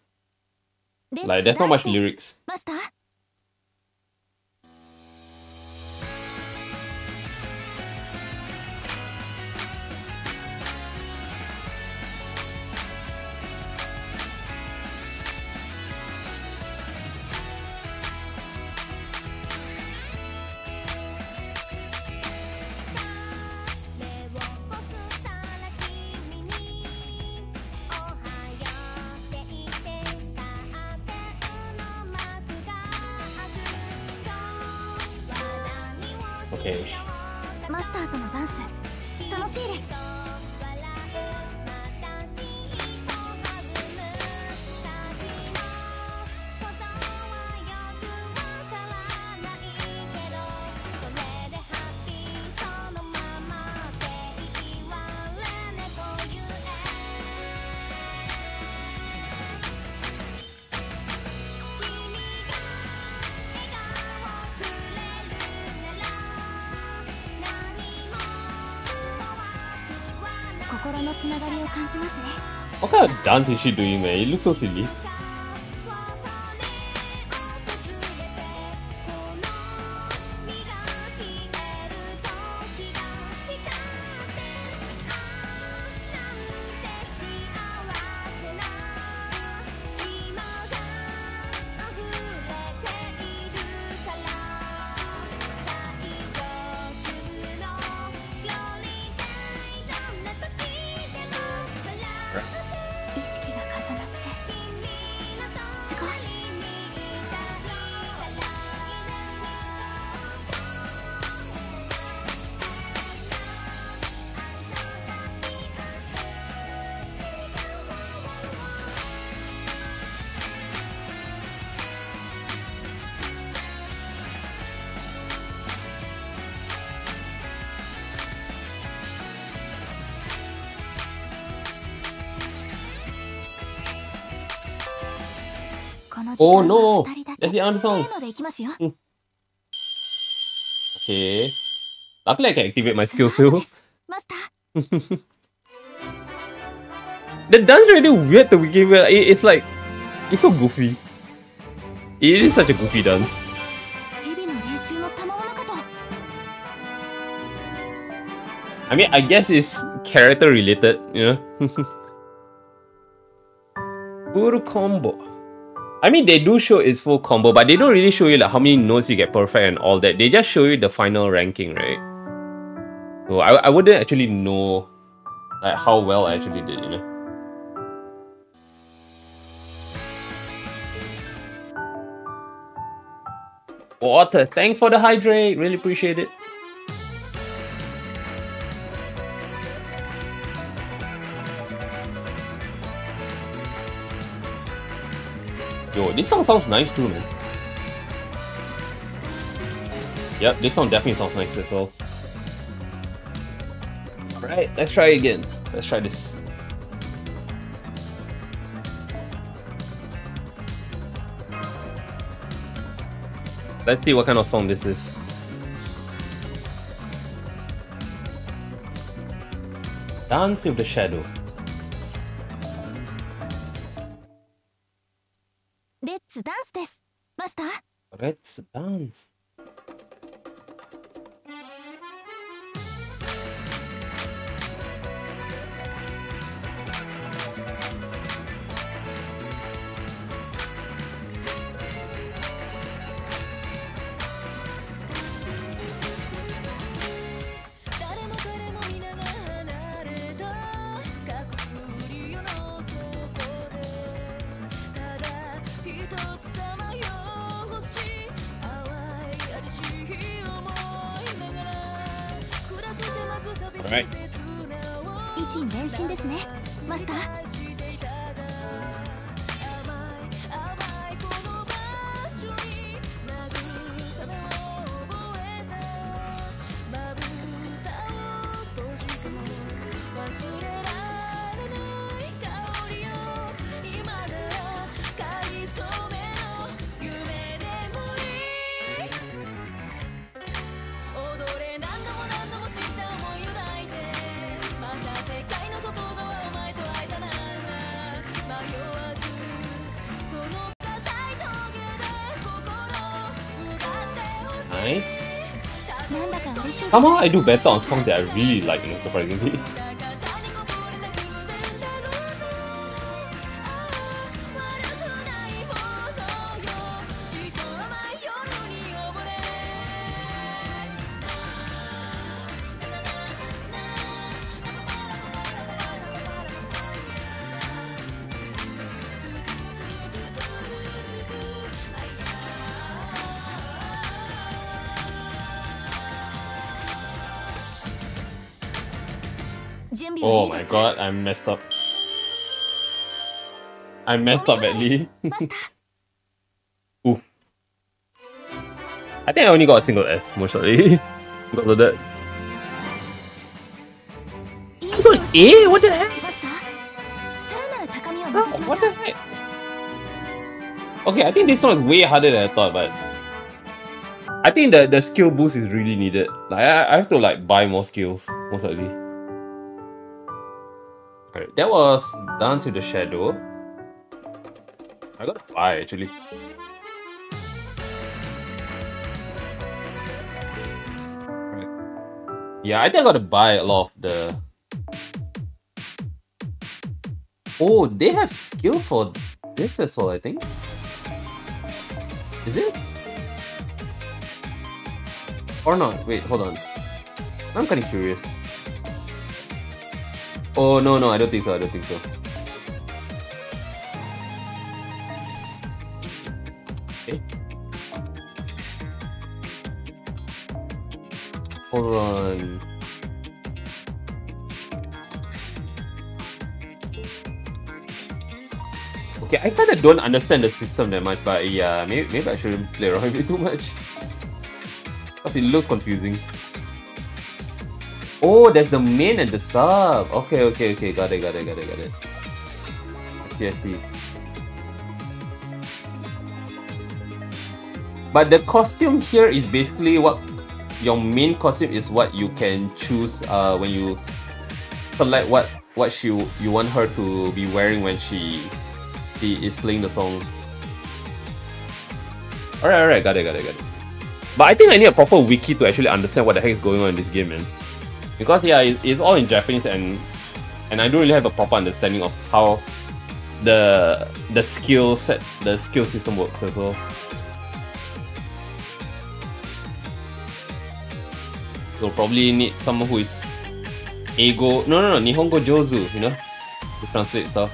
Like, there's not much lyrics.
What
kind of dance is she doing, man. It looks so silly.
Oh no! That's
the other song! Okay. I I can activate my skill too. the dance is really weird to begin with. It, it's like... It's so goofy. It is such a goofy dance. I mean, I guess it's character related, you know? Full combo. I mean, they do show its full combo, but they don't really show you like how many notes you get perfect and all that. They just show you the final ranking, right? So I, I wouldn't actually know like how well I actually did, you know? Water, thanks for the hydrate. Really appreciate it. Yo, this song sounds nice too, man. Yep, this song definitely sounds nice as well. Alright, let's try again. Let's try this. Let's see what kind of song this is. Dance with the Shadow.
マスター
レッツダンス
Somehow I do better on songs that I really like, you know, surprisingly. I messed up badly. Ooh, I think I only got a single S, most likely. because of that. I got A? What the
heck? Oh, what
the heck?
Okay, I think this one is way harder than I thought, but... I think the, the skill boost is really needed. Like I, I have to like buy more skills, most likely. Alright, that was Dance with the Shadow. I gotta buy actually. Right. Yeah, I think I gotta buy a lot of the... Oh, they have skill for this as well, I think. Is it? Or not? Wait, hold on. I'm kinda curious. Oh, no, no, I don't think so, I don't think so.
Hold on.
Okay, I kind of don't understand the system that much, but yeah, maybe, maybe I shouldn't play around with it too much. Because it looks confusing. Oh, there's the main and the sub. Okay, okay, okay. Got it, got it, got it, got it. I see, I see. But the costume here is basically what your main costume is what you can choose uh, when you select what what she you want her to be wearing when she she is playing the song. Alright, alright, got it, got it, got it. But I think I need a proper wiki to actually understand what the heck is going on in this game, man. Because yeah, it's all in Japanese and and I don't really have a proper understanding of how the the skill set the skill system works as well. you'll probably need someone who is ego. No, no, no, Nihongo Jozu, you know, to translate stuff.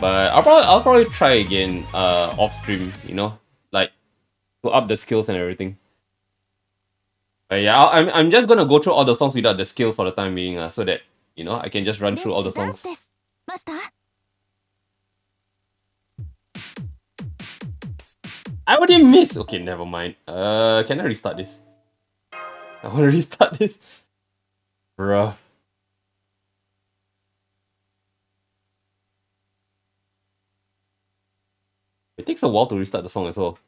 But I'll probably I'll probably try again uh off stream, you know, like to up the skills and everything. But yeah, i am I'm, just gonna go through all the songs without the skills for the time being, uh, so that you know I can just run through all the songs.
I
already missed.
Okay, never mind. Uh, can I restart this? I want to restart this. Rough. It takes a while to restart the song as well.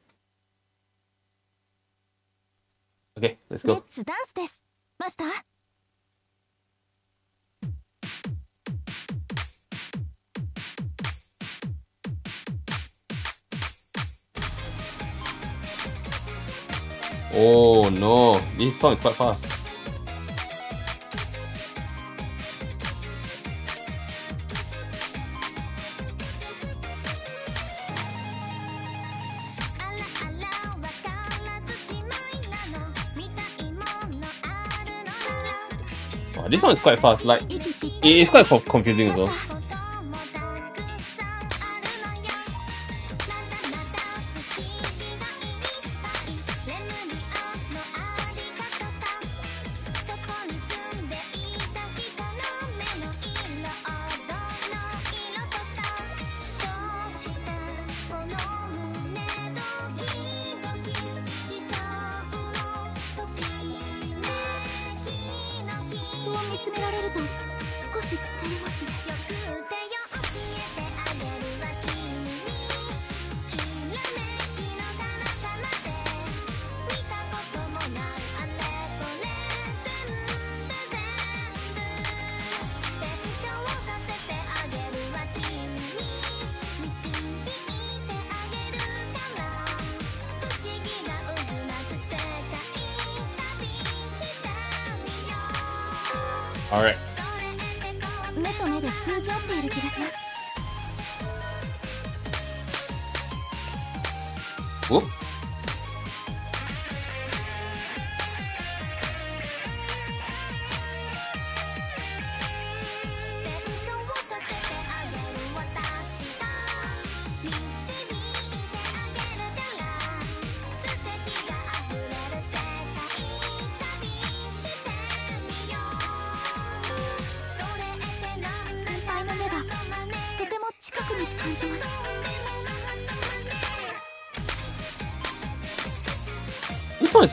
Okay, let's go. Let's dance Oh no, this song is quite fast. this one is quite fast, like, it's quite confusing as well.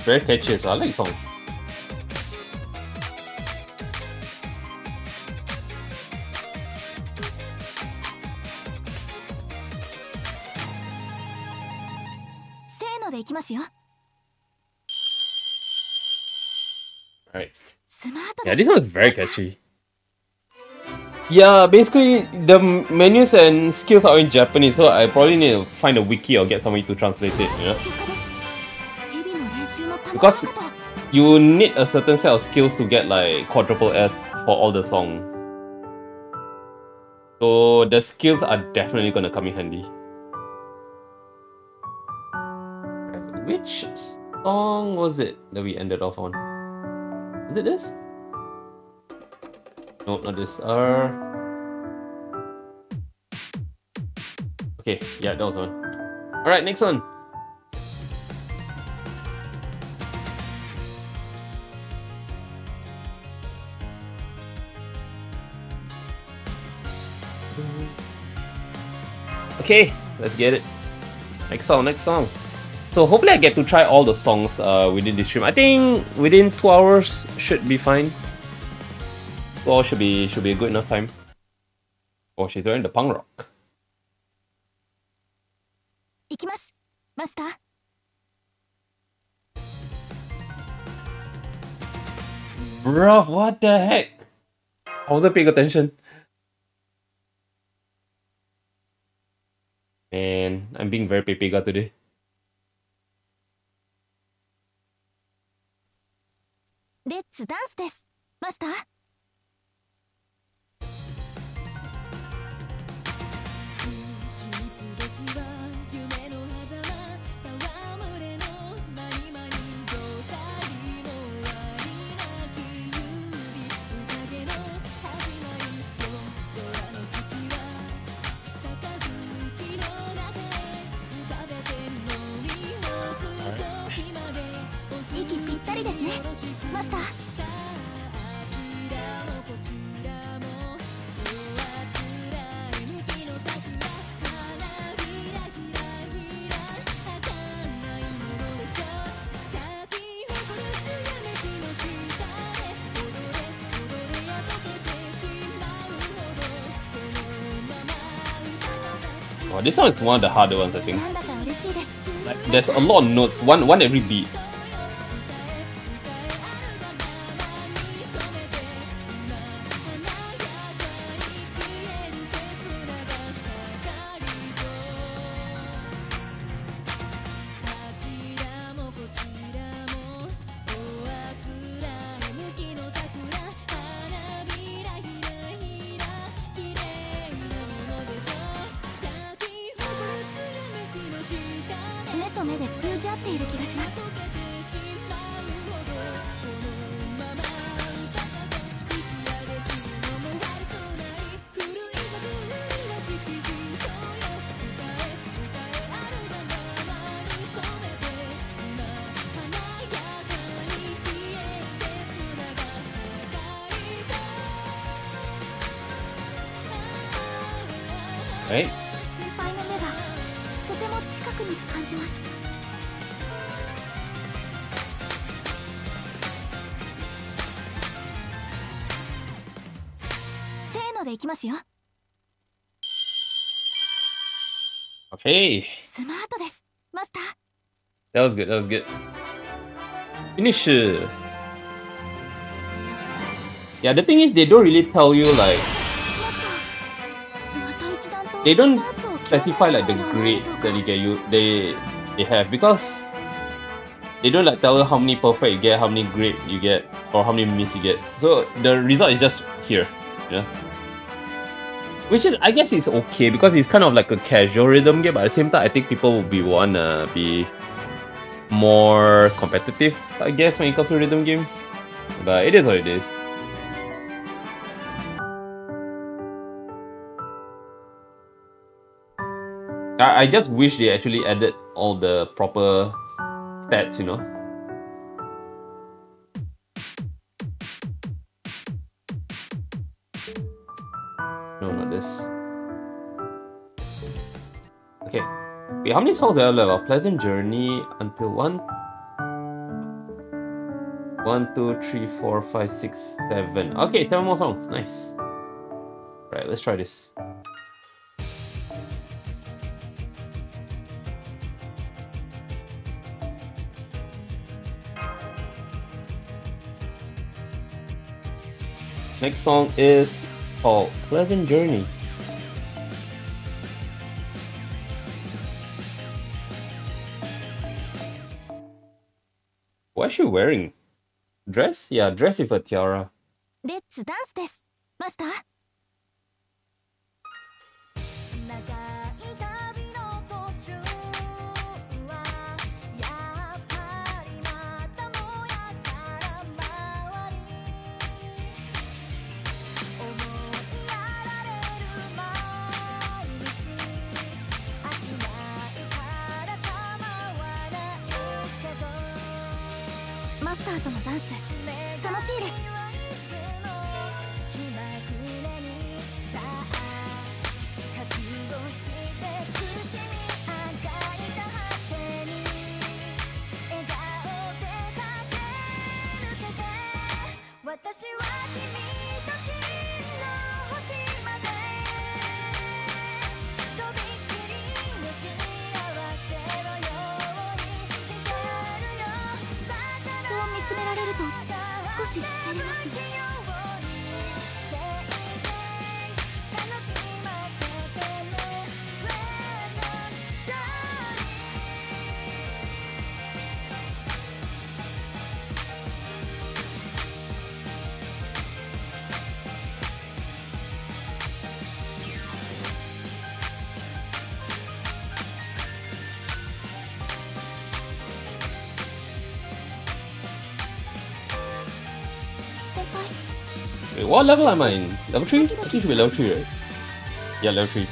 Very catchy, fair catches. I like Song. Alright. Yeah, this one is very catchy. Yeah, basically the menus and skills are in Japanese, so I probably need to find a wiki or get somebody to translate it, you
know? Because
you need a certain set of skills to get like quadruple S for all the song. So the skills are definitely gonna come in handy. Which song was it that we ended off on? Is it this? No, not this. Uh... Okay, yeah, that was one. Alright, next one. Okay, let's get it. Next song, next song. So hopefully I get to try all the songs uh, within this stream. I think within two hours should be fine. Two should be should be a good enough time. Oh, she's wearing the punk rock. Master. Bruh, what the heck? I wasn't paying attention. Man, I'm being very pepega today.
Let's dance this, master.
Oh, this one is one of the harder ones, I
think. Like, there's a
lot of notes, one one every beat. Okay. That was good, that was good. Finish. Yeah, the thing is they don't really tell you like they don't specify like the grades that you get you they they have because they don't like tell you how many perfect you get, how many grade you get, or how many miss you get. So the result is just here. Yeah which is I guess it's okay because it's kind of like a casual rhythm game, but at the same time I think people will be wanna be more competitive, I guess, when it comes to rhythm games. But it is what it is. I, I just wish they actually added all the proper stats, you know. No, not this. Okay. Wait, how many songs do I learn? A pleasant journey until one. One, two, three, four, five, six, seven. Okay, seven more songs. Nice. Right, let's try this. Next song is Oh, pleasant journey. What's she wearing? Dress? Yeah, dress with a tiara.
Let's dance master.
私は君と金の星までとびっきりの幸
せのようにしてるよそう見つめられると少し照れますね
what level am I in? Level 3? I think it should be level 3, right? Yeah, level 3.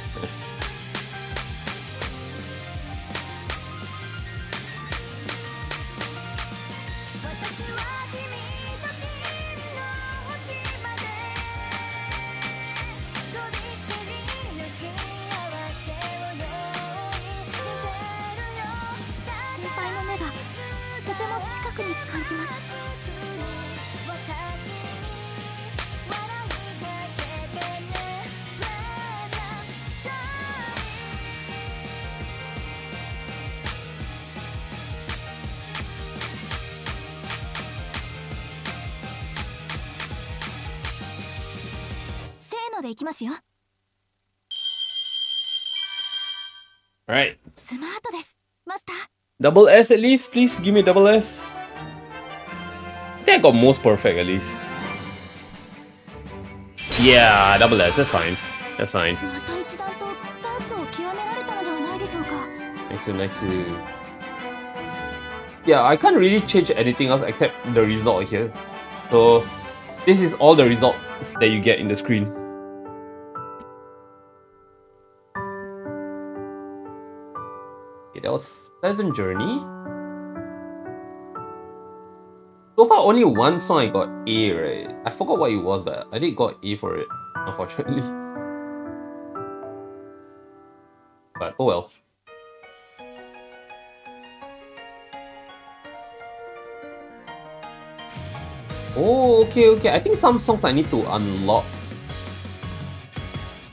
ますよ。Alright. Double S at least, please give me double S.
I think I got most
perfect at least. Yeah, double S, that's fine. That's fine. Nice, nice. Yeah, I can't really change anything else except the result here. So, this is all the results that you get in the screen. Okay, that was pleasant journey. So far, only one song I got A, right? I forgot what it was, but I did got A for it, unfortunately. But oh well.
Oh, okay,
okay. I think some songs I need to unlock.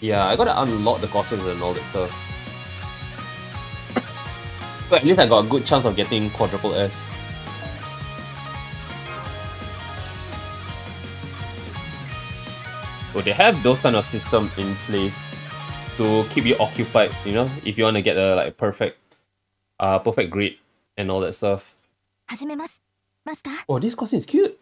Yeah, I gotta unlock the costumes and all that stuff. But at least I got a good chance of getting quadruple S. So they have those kind of system in place to keep you occupied, you know, if you want to get a like perfect uh perfect grade and all that stuff.
Oh, this costume is cute.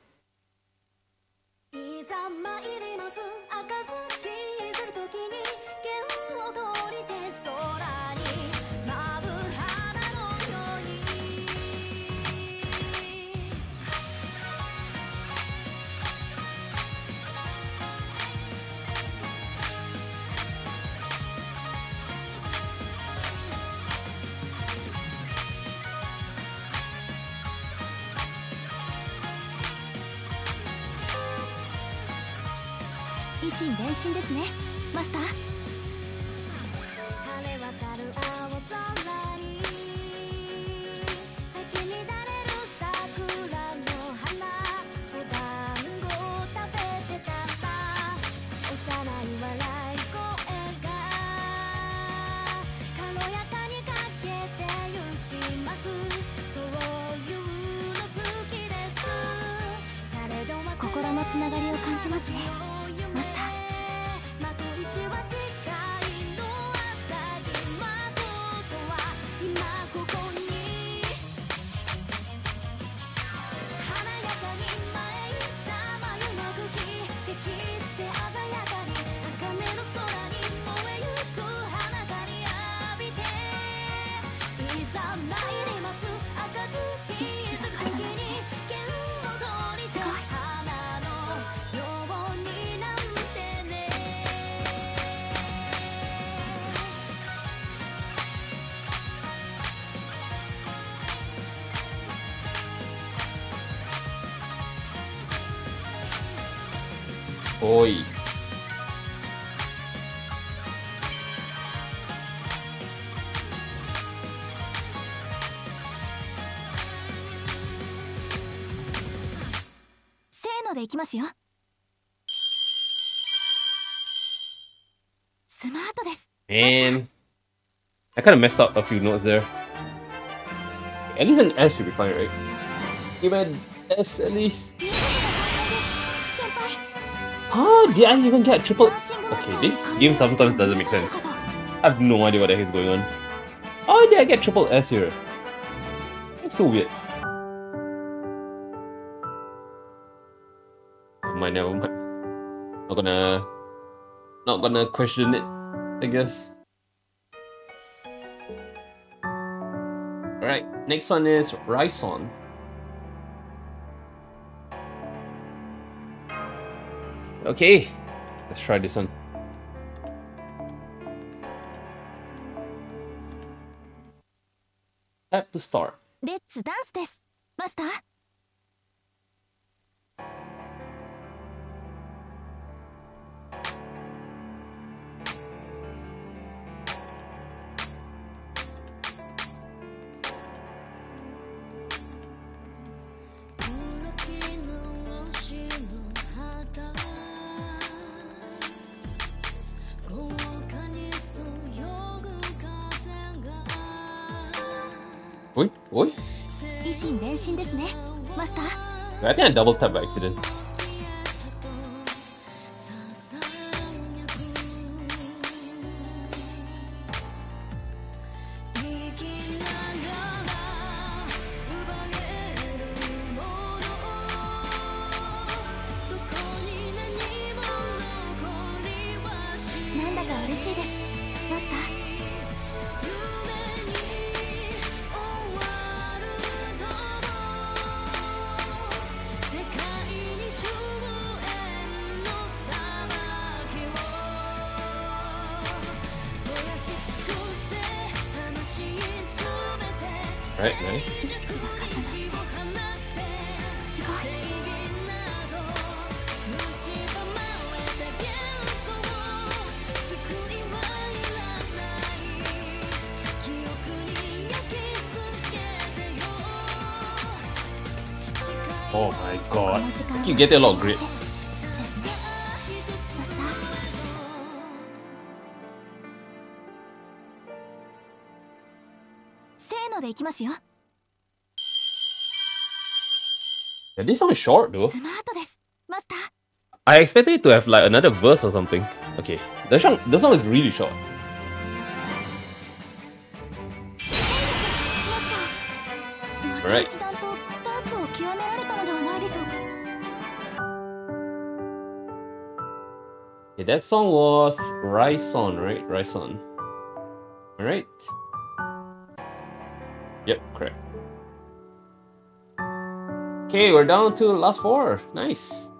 心伝ですねおいせーのでいきますよ
スマートで
す Man I kind of messed up a few notes there At least an S should be fine, right? Give an S at least did I even get triple... Okay, this game sometimes doesn't make sense. I have no idea what the heck is going on. How did I get triple S here? It's so weird. My never mind. Not gonna... Not gonna question it, I guess. Alright, next one is Rison. Okay, let's try this one. Tap to start.
Let's dance this master.
Oi? Really? I think I double tap by accident.
you get a lot of grit.
Yeah,
this song is short though. I expected it to have like another verse or something. Okay, the song, the song is really short. Right. Okay, that song was Rise On, right? Rise On. Alright. Yep, correct. Okay, we're down to last four. Nice.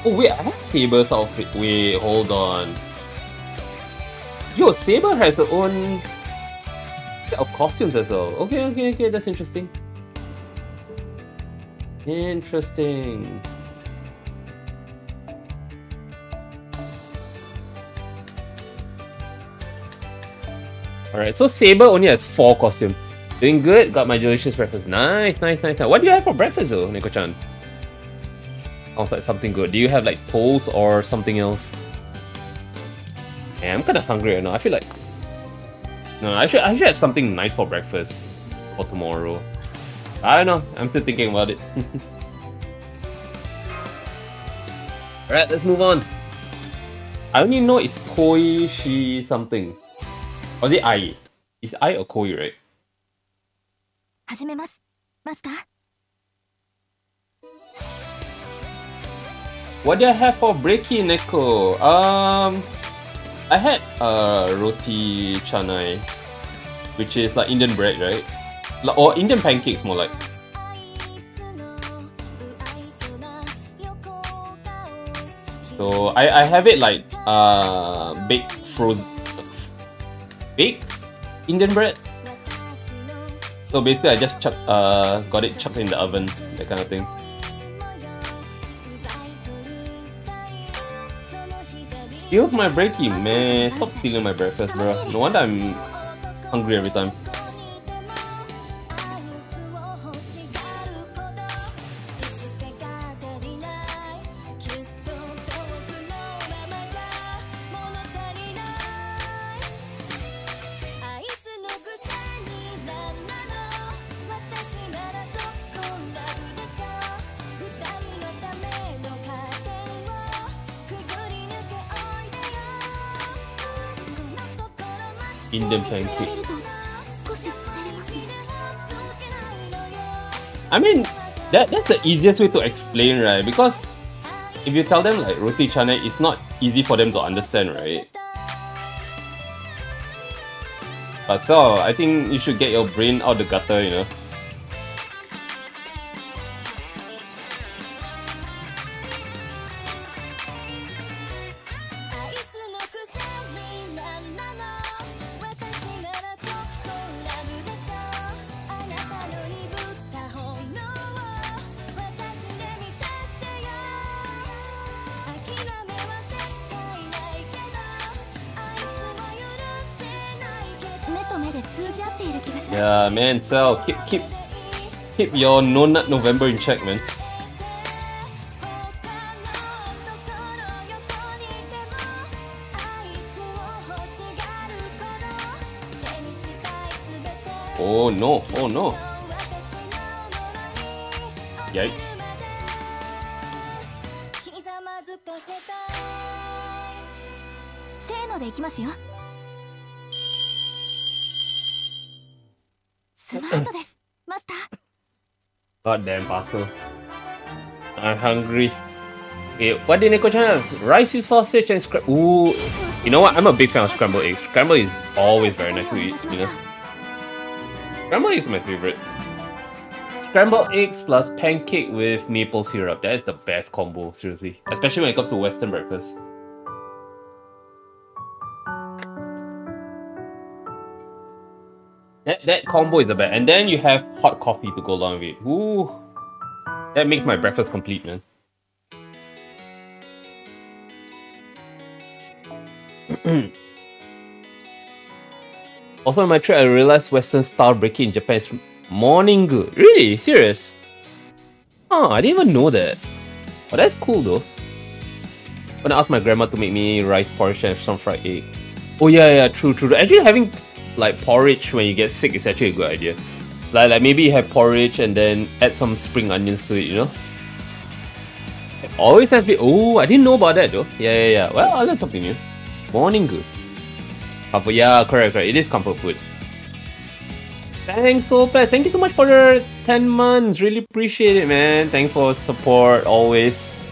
Oh wait, I have Saber's outfit. Wait, hold on. Yo, Saber has her own set of costumes as well. Okay, okay, okay, that's interesting. Interesting. Alright, so Saber only has four costumes. Doing good, got my delicious breakfast. Nice, nice, nice, nice. What do you have for breakfast though, Neko-chan? Sounds like something good. Do you have like poles or something else? I'm kinda hungry right now. I feel like... No, I should, I should have something nice for breakfast. For tomorrow. I don't know. I'm still thinking about it. Alright, let's move on. I only know it's Koi Shi something. Or is it I? Is I or Koi, right? What do I have for breaky, Neko? Um, I had uh roti canai, which is like Indian bread, right? Or Indian pancakes, more like. So I, I have it like uh, baked frozen baked Indian bread. So basically, I just chuck, uh, got it chucked in the oven, that kind of thing. with my breaky, man. Stop stealing my breakfast, bro. No wonder I'm hungry every time. I mean, that that's the easiest way to explain, right? Because if you tell them like roti canai, it's not easy for them to understand, right? But so, I think you should get your brain out the gutter, you know. Man, Sal, keep keep keep your no nut November in check, man. Oh no, oh no. Yikes.
Say no, でいきますよ。
Goddamn parcel. I'm hungry. Okay, what did Nico channel? Ricey sausage and scramble. Ooh, you know what? I'm a big fan of scrambled eggs. Scrambled is always very nice to eat. You know? Scrambled eggs is my favorite. Scrambled eggs plus pancake with maple syrup. That is the best combo, seriously. Especially when it comes to Western breakfast. that combo is the best. And then you have hot coffee to go along with it. Ooh. That makes my breakfast complete, man. also, on my trip, I realized Western style breaking in Japan is morning good. Really? Serious? Oh, I didn't even know that. Oh, that's cool though. When I asked my grandma to make me rice porridge and some fried egg. Oh yeah, yeah, true, true. Actually, having like porridge when you get sick is actually a good idea. Like, like maybe you have porridge and then add some spring onions to it, you know? It always has been. Oh, I didn't know about that though. Yeah, yeah, yeah. Well, I learned something new. Morning good. Comfort. Yeah, correct, correct. It is comfort food. Thanks, Opet. Thank you so much for the 10 months. Really appreciate it, man. Thanks for support always.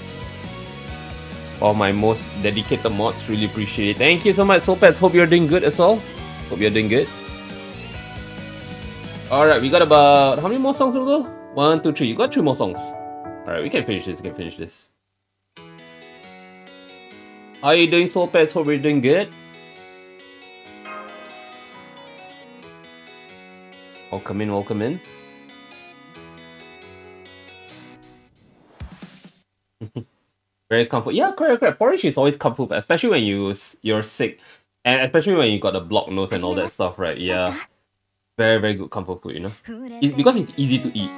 All my most dedicated mods. Really appreciate it. Thank you so much, Sopets. Hope you're doing good as well. Hope you're doing good. Alright, we got about... How many more songs to go? One, two, three. You got three more songs. Alright, we can finish this. We can finish this. How are you doing, Soul Pets? Hope you're doing good. Welcome in, welcome in. Very comfortable. Yeah, correct, correct. Porridge is always comfortable, especially when you you're sick and especially when you got the block nose and all that stuff, right? Yeah, very very good comfort food, you know, it, because it's easy to eat.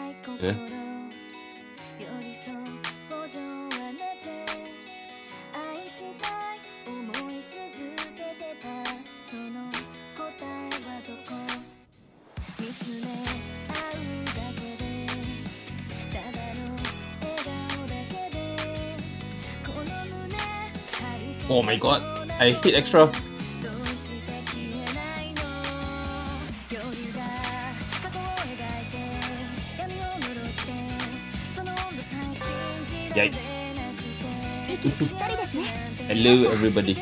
Oh my god, I hit extra. Yikes. Hello, everybody.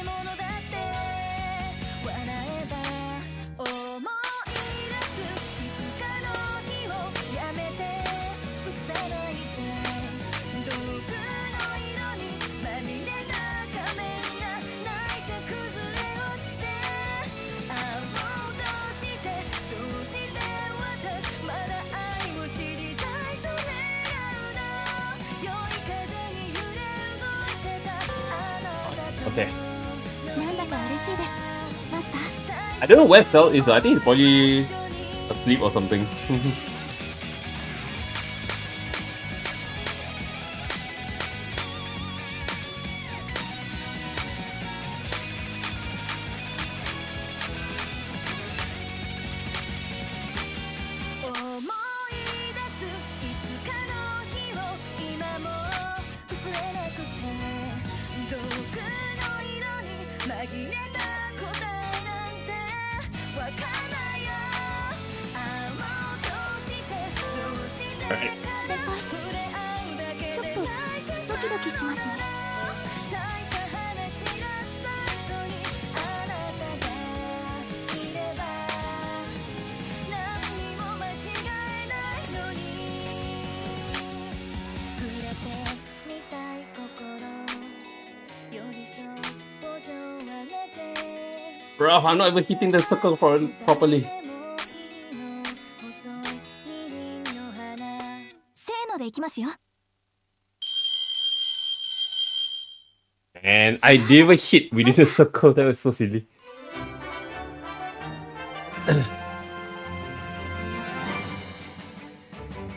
there. I don't know where Cell is, though. I think he's probably asleep or something. off. I'm not even hitting the circle for, properly. And I didn't even hit within the circle. That was so silly.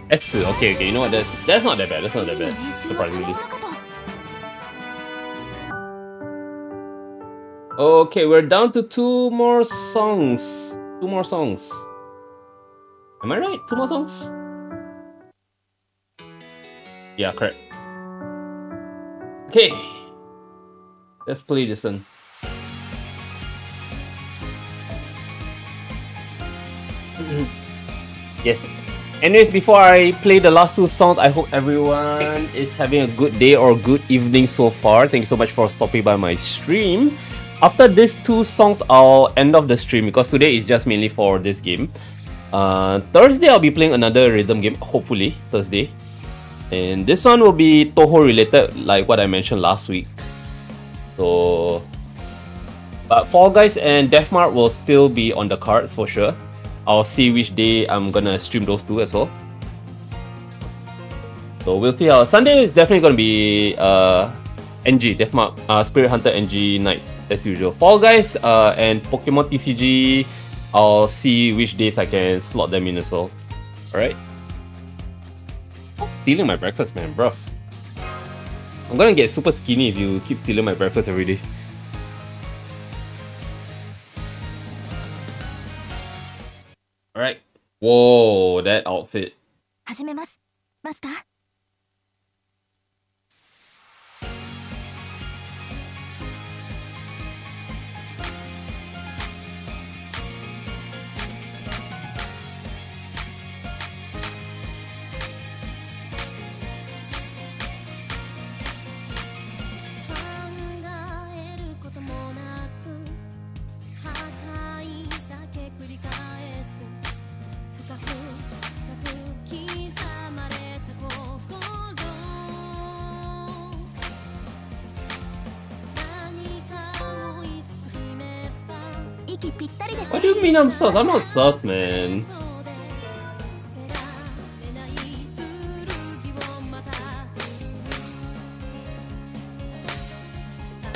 S2, okay, okay, you know what, that's, that's not that bad, that's not that bad, surprisingly. Okay, we're down to two more songs. Two more songs. Am I right? Two more songs? Yeah, correct. Okay. Let's play this one. yes. Anyways, before I play the last two songs, I hope everyone is having a good day or good evening so far. Thank you so much for stopping by my stream after these two songs, I'll end off the stream because today is just mainly for this game. Uh, Thursday, I'll be playing another rhythm game, hopefully, Thursday. And this one will be Touhou related, like what I mentioned last week. So, but Fall Guys and Deathmark will still be on the cards for sure. I'll see which day I'm gonna stream those two as well. So we'll see how Sunday is definitely gonna be uh, NG Deathmark, uh, Spirit Hunter NG night as usual. Fall Guys uh, and Pokemon TCG, I'll see which days I can slot them in as well. Alright? Stealing my breakfast, man, bruv. I'm gonna get super skinny if you keep stealing my breakfast every day. Alright. Whoa, that outfit.
始めます。マスター
What do you mean I'm soft. I'm not soft, man.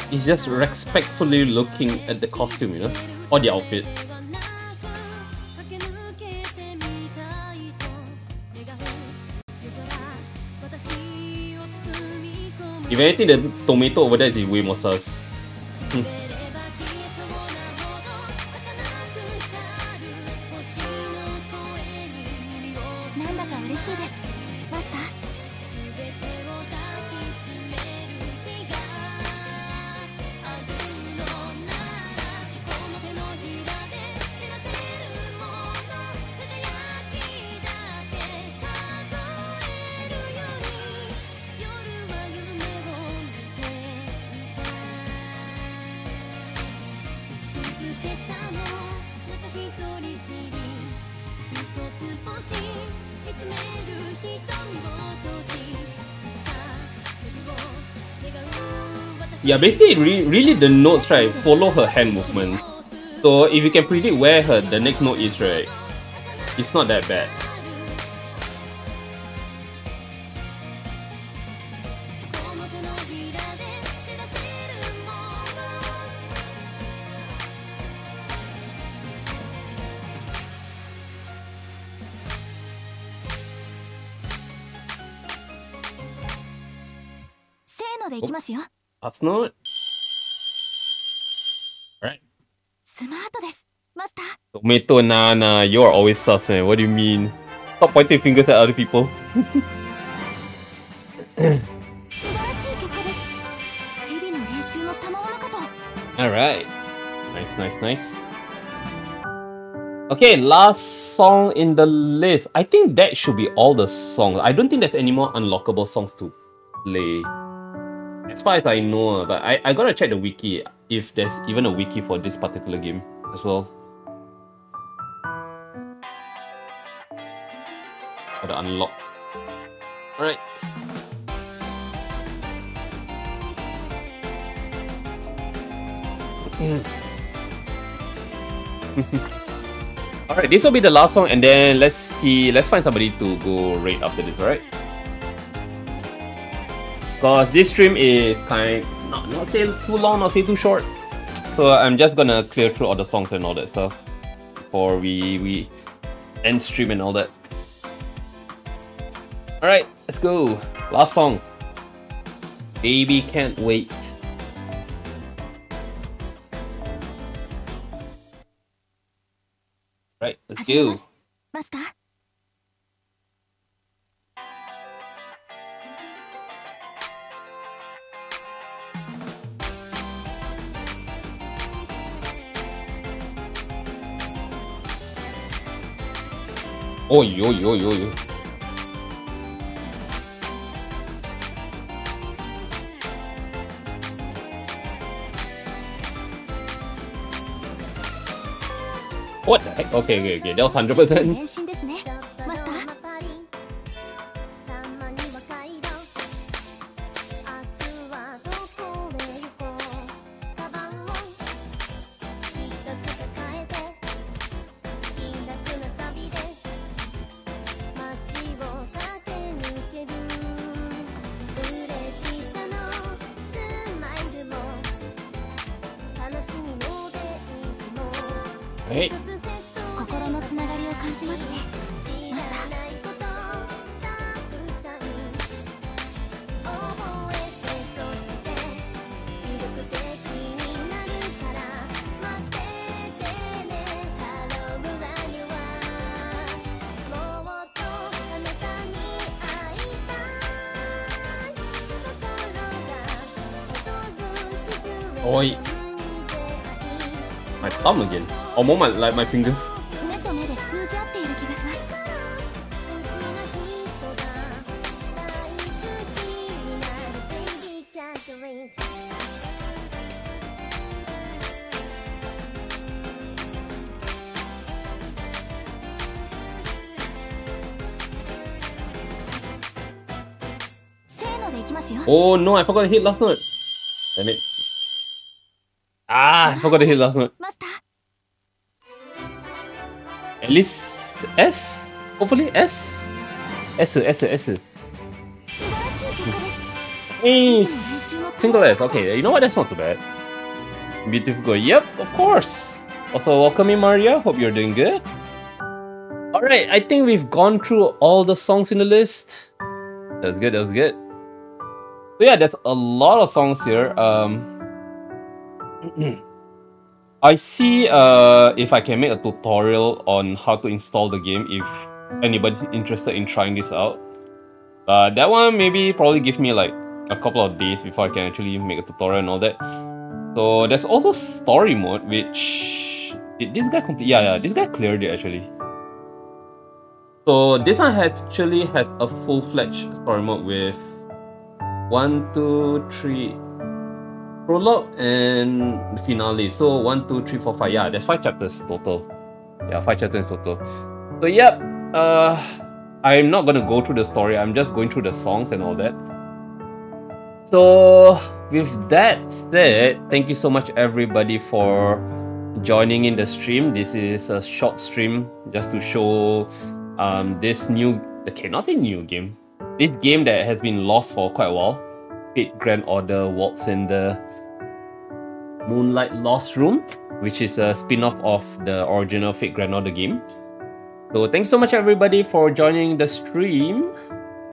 He's just respectfully looking at the costume, you know? Or the outfit. If anything, the tomato over there is way more sus. Hmm. yeah, basically, re really the notes, right, follow her hand movements. So if you can predict where her the next note is, right, it's not that bad. Meto, nah, nah, you're always sus, man. What do you mean? Stop pointing fingers at other people. Alright. Nice, nice, nice. Okay, last song in the list. I think that should be all the songs. I don't think there's any more unlockable songs to play. As far as I know, but I, I gotta check the wiki if there's even a wiki for this particular game as well. Gotta unlock. Alright. alright, this will be the last song and then let's see, let's find somebody to go raid after this, alright? Because this stream is kind not, not say too long, not say too short. So I'm just gonna clear through all the songs and all that stuff before we we end stream and all that. Alright, let's go. Last song. Baby Can't Wait. Right, let's do. Master? Oh yo yo yo yo. What the heck? Okay, okay, okay. They'll 100%. thumb again. Or oh, more my like my fingers. Oh no, I forgot to hit last note. Damn it. Ah, I forgot to hit last note. least S? Hopefully S? S, S, S. Nice! Hmm, Single Okay, you know what? That's not too bad. Beautiful. Yep, of course. Also, welcome in, Maria. Hope you're doing good. Alright, I think we've gone through all the songs in the list. That's good, that's good. So yeah, there's a lot of songs here. Um... I see uh, if I can make a tutorial on how to install the game if anybody's interested in trying this out. Uh, that one maybe probably give me like a couple of days before I can actually make a tutorial and all that. So there's also story mode, which did this guy complete? Yeah, yeah, this guy cleared it actually. So this one has actually has a full-fledged story mode with one, two, three, prologue and finale. So one, two, three, four, five. Yeah, there's five chapters total. Yeah, five chapters total. So yep, uh, I'm not gonna go through the story. I'm just going through the songs and all that. So with that said, thank you so much everybody for joining in the stream. This is a short stream just to show um, this new okay, not a new game. This game that has been lost for quite a while. Big Grand Order Waltz in the Moonlight Lost Room, which is a spin off of the
original Fate/Grand Order game. So, thanks so much, everybody, for joining the stream.